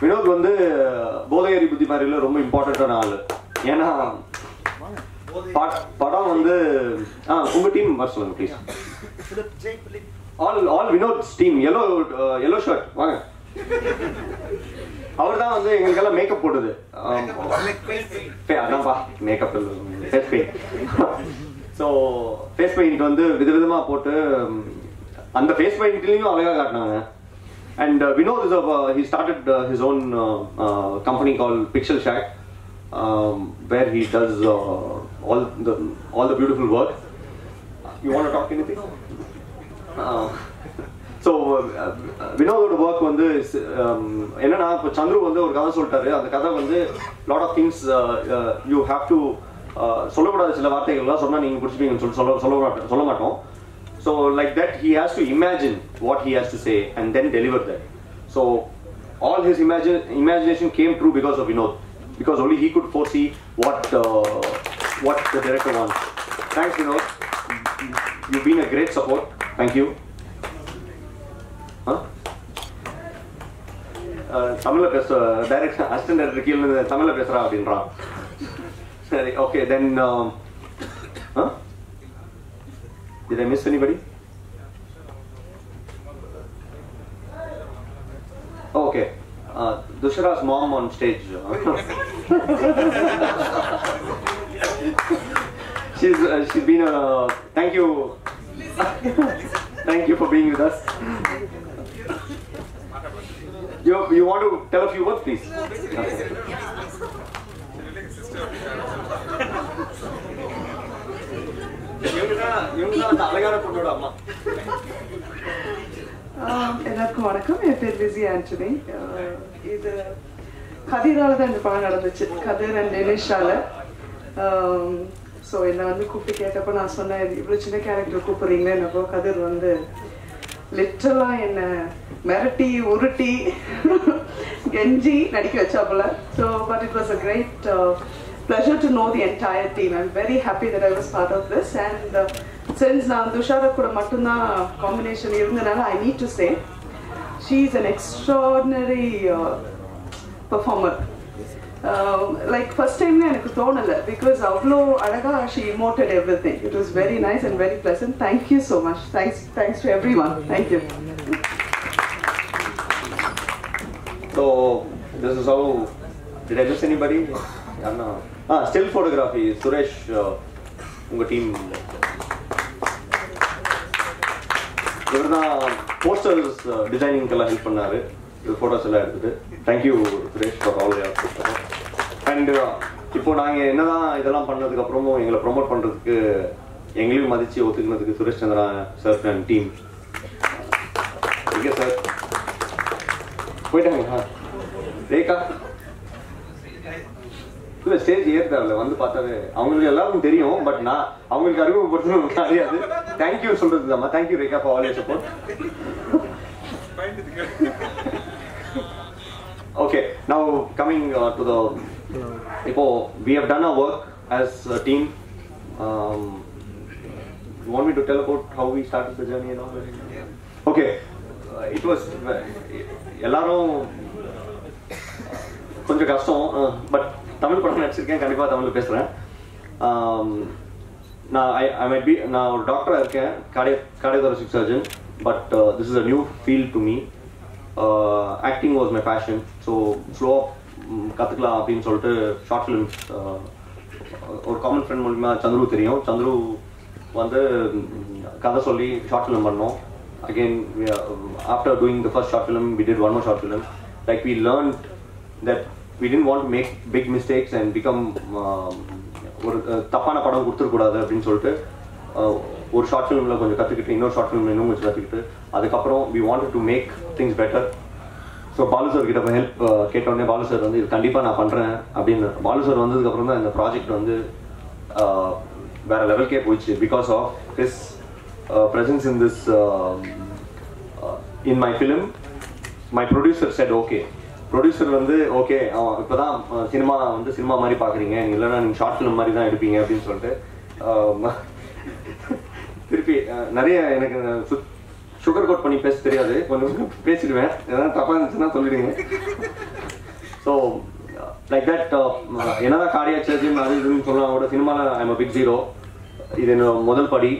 வினோத் வந்து போதையரி புத்தி மாதிரில ரொம்ப இம்பார்ட்டண்ட்டான ஆள். ஏன்னா படம் வந்து ஆ உங்க டீம் வர சொல்லுங்க please all all Vinod team yellow yellow shirt வாங்க. *laughs* அவர் தான் வந்து எங்களுக்கெல்லாம் மேக்கப் போடுது ஆம். பே- அதான்ப்பா. Makeup face paint so face paint வந்து விதவிதமா போட்டு அந்த ஃபேஸ் பெயிண்ட்லயும் அழகா காட்டினாங்க. And Vinod is he started his own company call pixel shock where he does all the all the beautiful work you want talk anything so வினோதோட work வந்து um, என்னன்னா இப்போ சந்துரு வந்து ஒரு கதை சொல்லிட்டாரு. அந்த கதை வந்து lot of things you have to சொல்லக்கூடாத. சில வார்த்தைகள்லாம் சொன்னா நீங்க பிடிச்சிப்பீங்கன்னு சொல்லி சொல்ல சொல்ல மாட்டோம் சொல்ல மாட்டோம். So like that he has to imagine what he has to say and then deliver that so all his imagine, imagination came true because of Vinod. Because only he could foresee what uh, what the director wants. Thanks, Vinod. You've been a great support. Thank you. Huh? Uh, தமிழ்ல பேச டைரக்ட் அசிஸ்டன்ட் டைரக்டர் கீழ இருந்து தமிழ்ல பேசுறா அப்படின்றான் சரி okay then Did I miss anybody? Oh, okay. Uh, Dushara's mom on stage. *laughs* she's uh, she's been a thank you *laughs* thank you for being with us. You you want to tell a few words, please? இவங்க தான் இவங்க தான் அந்த அழகான பொண்ணோட அம்மா ஆஹ் எல்லாருக்கும் வணக்கம் என் பேர் விஜி ஆண்டனி ஆஹ் இது கதிரால தான் இந்த படம் நடந்துச்சு கதிர் அண்ட் டெனிஷால ஸோ என்னை வந்து கூப்பிட்டு கேட்டப்போ நான் சொன்னேன் இவ்வளோ சின்ன கேரக்டர் கூப்பிட்றீங்களே என்னப்போ கதிர் வந்து லிட்டரலாக என்னை மிரட்டி உருட்டி கெஞ்சி நடிக்க வச்சாப்புல. So but it was a great pleasure to know the entire team I'm very happy that I was part of this and since நான் துஷாரா கூட மட்டும்தான் காம்பினேஷன் இருந்தனால I need to say she is an extraordinary performer. Like first டைம்ல எனக்கு தோணலை. பிகாஸ் அவ்வளோ அழகாக she emoted everything it was very nice and very pleasant thank you so much thanks thanks to every one thank you so this is how did I miss anybody? Anna. Ah, still photography. Suresh, uh, team இவர் தான் போஸ்டர்ஸ் டிசைனிங்க்கெல்லாம் uh, ஹெல்ப் பண்ணார். இது ஃபோட்டோஸ் எல்லாம் எடுத்துட்டு thank you Suresh for all and இப்போ நாங்கள் என்னதான் இதெல்லாம் பண்ணதுக்கு அப்புறமும் எங்களை ப்ரொமோட் பண்ணுறதுக்கு எங்களையும் மதித்து ஒத்துக்கினதுக்கு Suresh Chandra sir and team okay sir போயிட்டாங்க ரேகா. இல்ல ஸ்டேஜ் ஏற்றாவில்ல வந்து பார்த்தாவே அவங்களுக்கு எல்லாருக்கும் தெரியும் பட் நான் அவங்களுக்கு அறிமுகப்படுத்தணும் கிடையாது தேங்க்யூ சொல்றது தான் thank you Rekha for all support okay now coming to the இப்போ we have done a work as a team you want me to tell about how we started the journey and all that? Okay, uh, it was எல்லாரும் கொஞ்சம் கஷ்டம் பட் தமிழ் படம் நடிச்சிருக்கேன் கண்டிப்பாக தமிழில் பேசுகிறேன் நான் ஐ ஐ மைட் பி நான் ஒரு டாக்டராக இருக்கேன் cardio cardiothoracic surgeon but this is a new field to me acting was my passion so ஸ்லோவாக கற்றுக்கலாம் அப்படின்னு சொல்லிட்டு ஷார்ட் ஃபிலிம்ஸ் uh, ஒரு காமன் ஃப்ரெண்ட் மூலிமா சந்துரு தெரியும். சந்துரு வந்து கதை சொல்லி ஷார்ட் ஃபிலிம் பண்ணோம். Again after doing the first short film we did one more short film like we learn that we tend want make big mistakes and become ஒரு uh, தப்பான படம் கொடுத்துருக்கூடாது அப்படின்னு சொல்லிட்டு ஒரு ஷார்ட் ஃபிலிமில் கொஞ்சம் கற்றுக்கிட்டு இன்னொரு ஷார்ட் ஃபிலிம் இன்னும் கொஞ்சம் கற்றுக்கிட்டு அதுக்கப்புறம் we want to make things better so Balu sir கிட்ட ஹெல்ப் கேட்டோடனே பாலு சார் வந்து இது கண்டிப்பாக நான் பண்ணுறேன் அப்படின்னு பாலு சார் வந்ததுக்கப்புறம் தான் இந்த ப்ராஜெக்ட் வந்து வேற லெவல்கே போயிடுச்சு. Because of his presence in this in my film my producer said okay producer வந்து ஓகே இப்போ தான் சினிமா வந்து சினிமா மாதிரி பார்க்குறீங்க. இல்லைன்னா நீங்கள் ஷார்ட் ஃபிலிம் மாதிரி தான் எடுப்பீங்க அப்படின்னு சொல்லிட்டு திருப்பி நிறைய எனக்கு சுகர் கோட் பண்ணி பேச தெரியாது. கொஞ்சம் பேசிடுவேன். எதாவது தப்பாக இருந்துச்சுன்னா சொல்லிடுங்க. ஸோ லைக் தட் என்னதான் காரியா சர்ஜன் அது இதுன்னு சொல்லலாம் கூட சினிமாவில் ஐம் பிக் ஜீரோ இது என்னோட முதல் படி.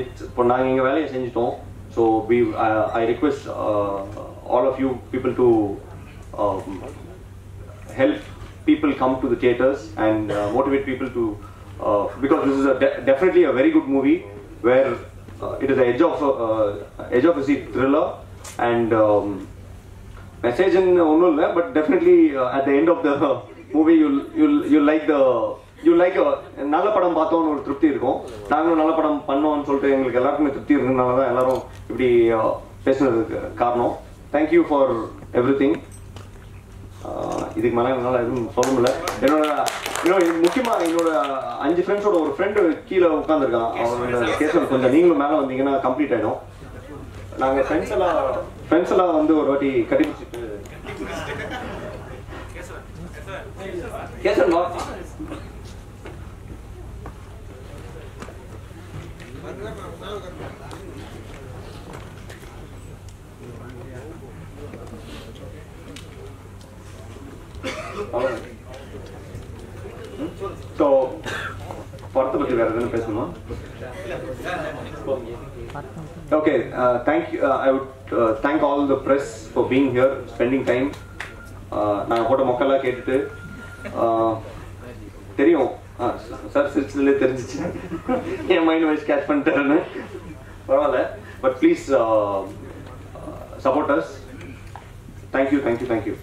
இட்ஸ் இப்போ நாங்கள் எங்கள் வேலையை செஞ்சுட்டோம். So we I request all of you people to help people come to the theatres and motivate people to because this is definitely a very good movie where it is edge of edge of seat thriller and message ஒன்றும் இல்லை but definitely at the end of the movie you'll you'll you'll like the you like நல்ல படம் பார்த்தோம்னு ஒரு திருப்தி இருக்கும். நாங்களும் நல்ல படம் பண்ணோம்னு சொல்லிட்டு எங்களுக்கு எல்லாருக்குமே திருப்தி இருந்ததுனால தான் எல்லாரும் இப்படி uh, பேசுனதுக்கு காரணம். தேங்க்யூ ஃபார் எவ்ரி திங் இதுக்கு மேலே என்னால் எதுவும் சொல்ல முடியல. என்னோட இன்னொரு முக்கியமாக என்னோட அஞ்சு ஃப்ரெண்ட்ஸோட ஒரு ஃப்ரெண்டு கீழே உட்காந்துருக்கான் அவனோட கேஸ் கொஞ்சம் நீங்களும் மேலே வந்தீங்கன்னா கம்ப்ளீட் ஆகிடும் நாங்கள் ஃப்ரெண்ட்ஸ் எல்லாம் ஃப்ரெண்ட்ஸ் எல்லாம் வந்து ஒரு வாட்டி கட்டி பிடிச்சிட்டு கேசன் வா ஸோ படத்தை பற்றி வேற எதுவும் பேசணுமா? Okay thank you you. Uh, I would uh, thank all the press for being uh, நான் போட்ட மக்களாக கேட்டுட்டு uh, தெரியும். சார் சிரிச்சதுலேயே தெரிஞ்சிச்சு. என் மைண்ட் வைஸ் கேட்ச் பண்ணிட்டேன்னு பரவாயில்ல. But please supporters thank you thank you thank you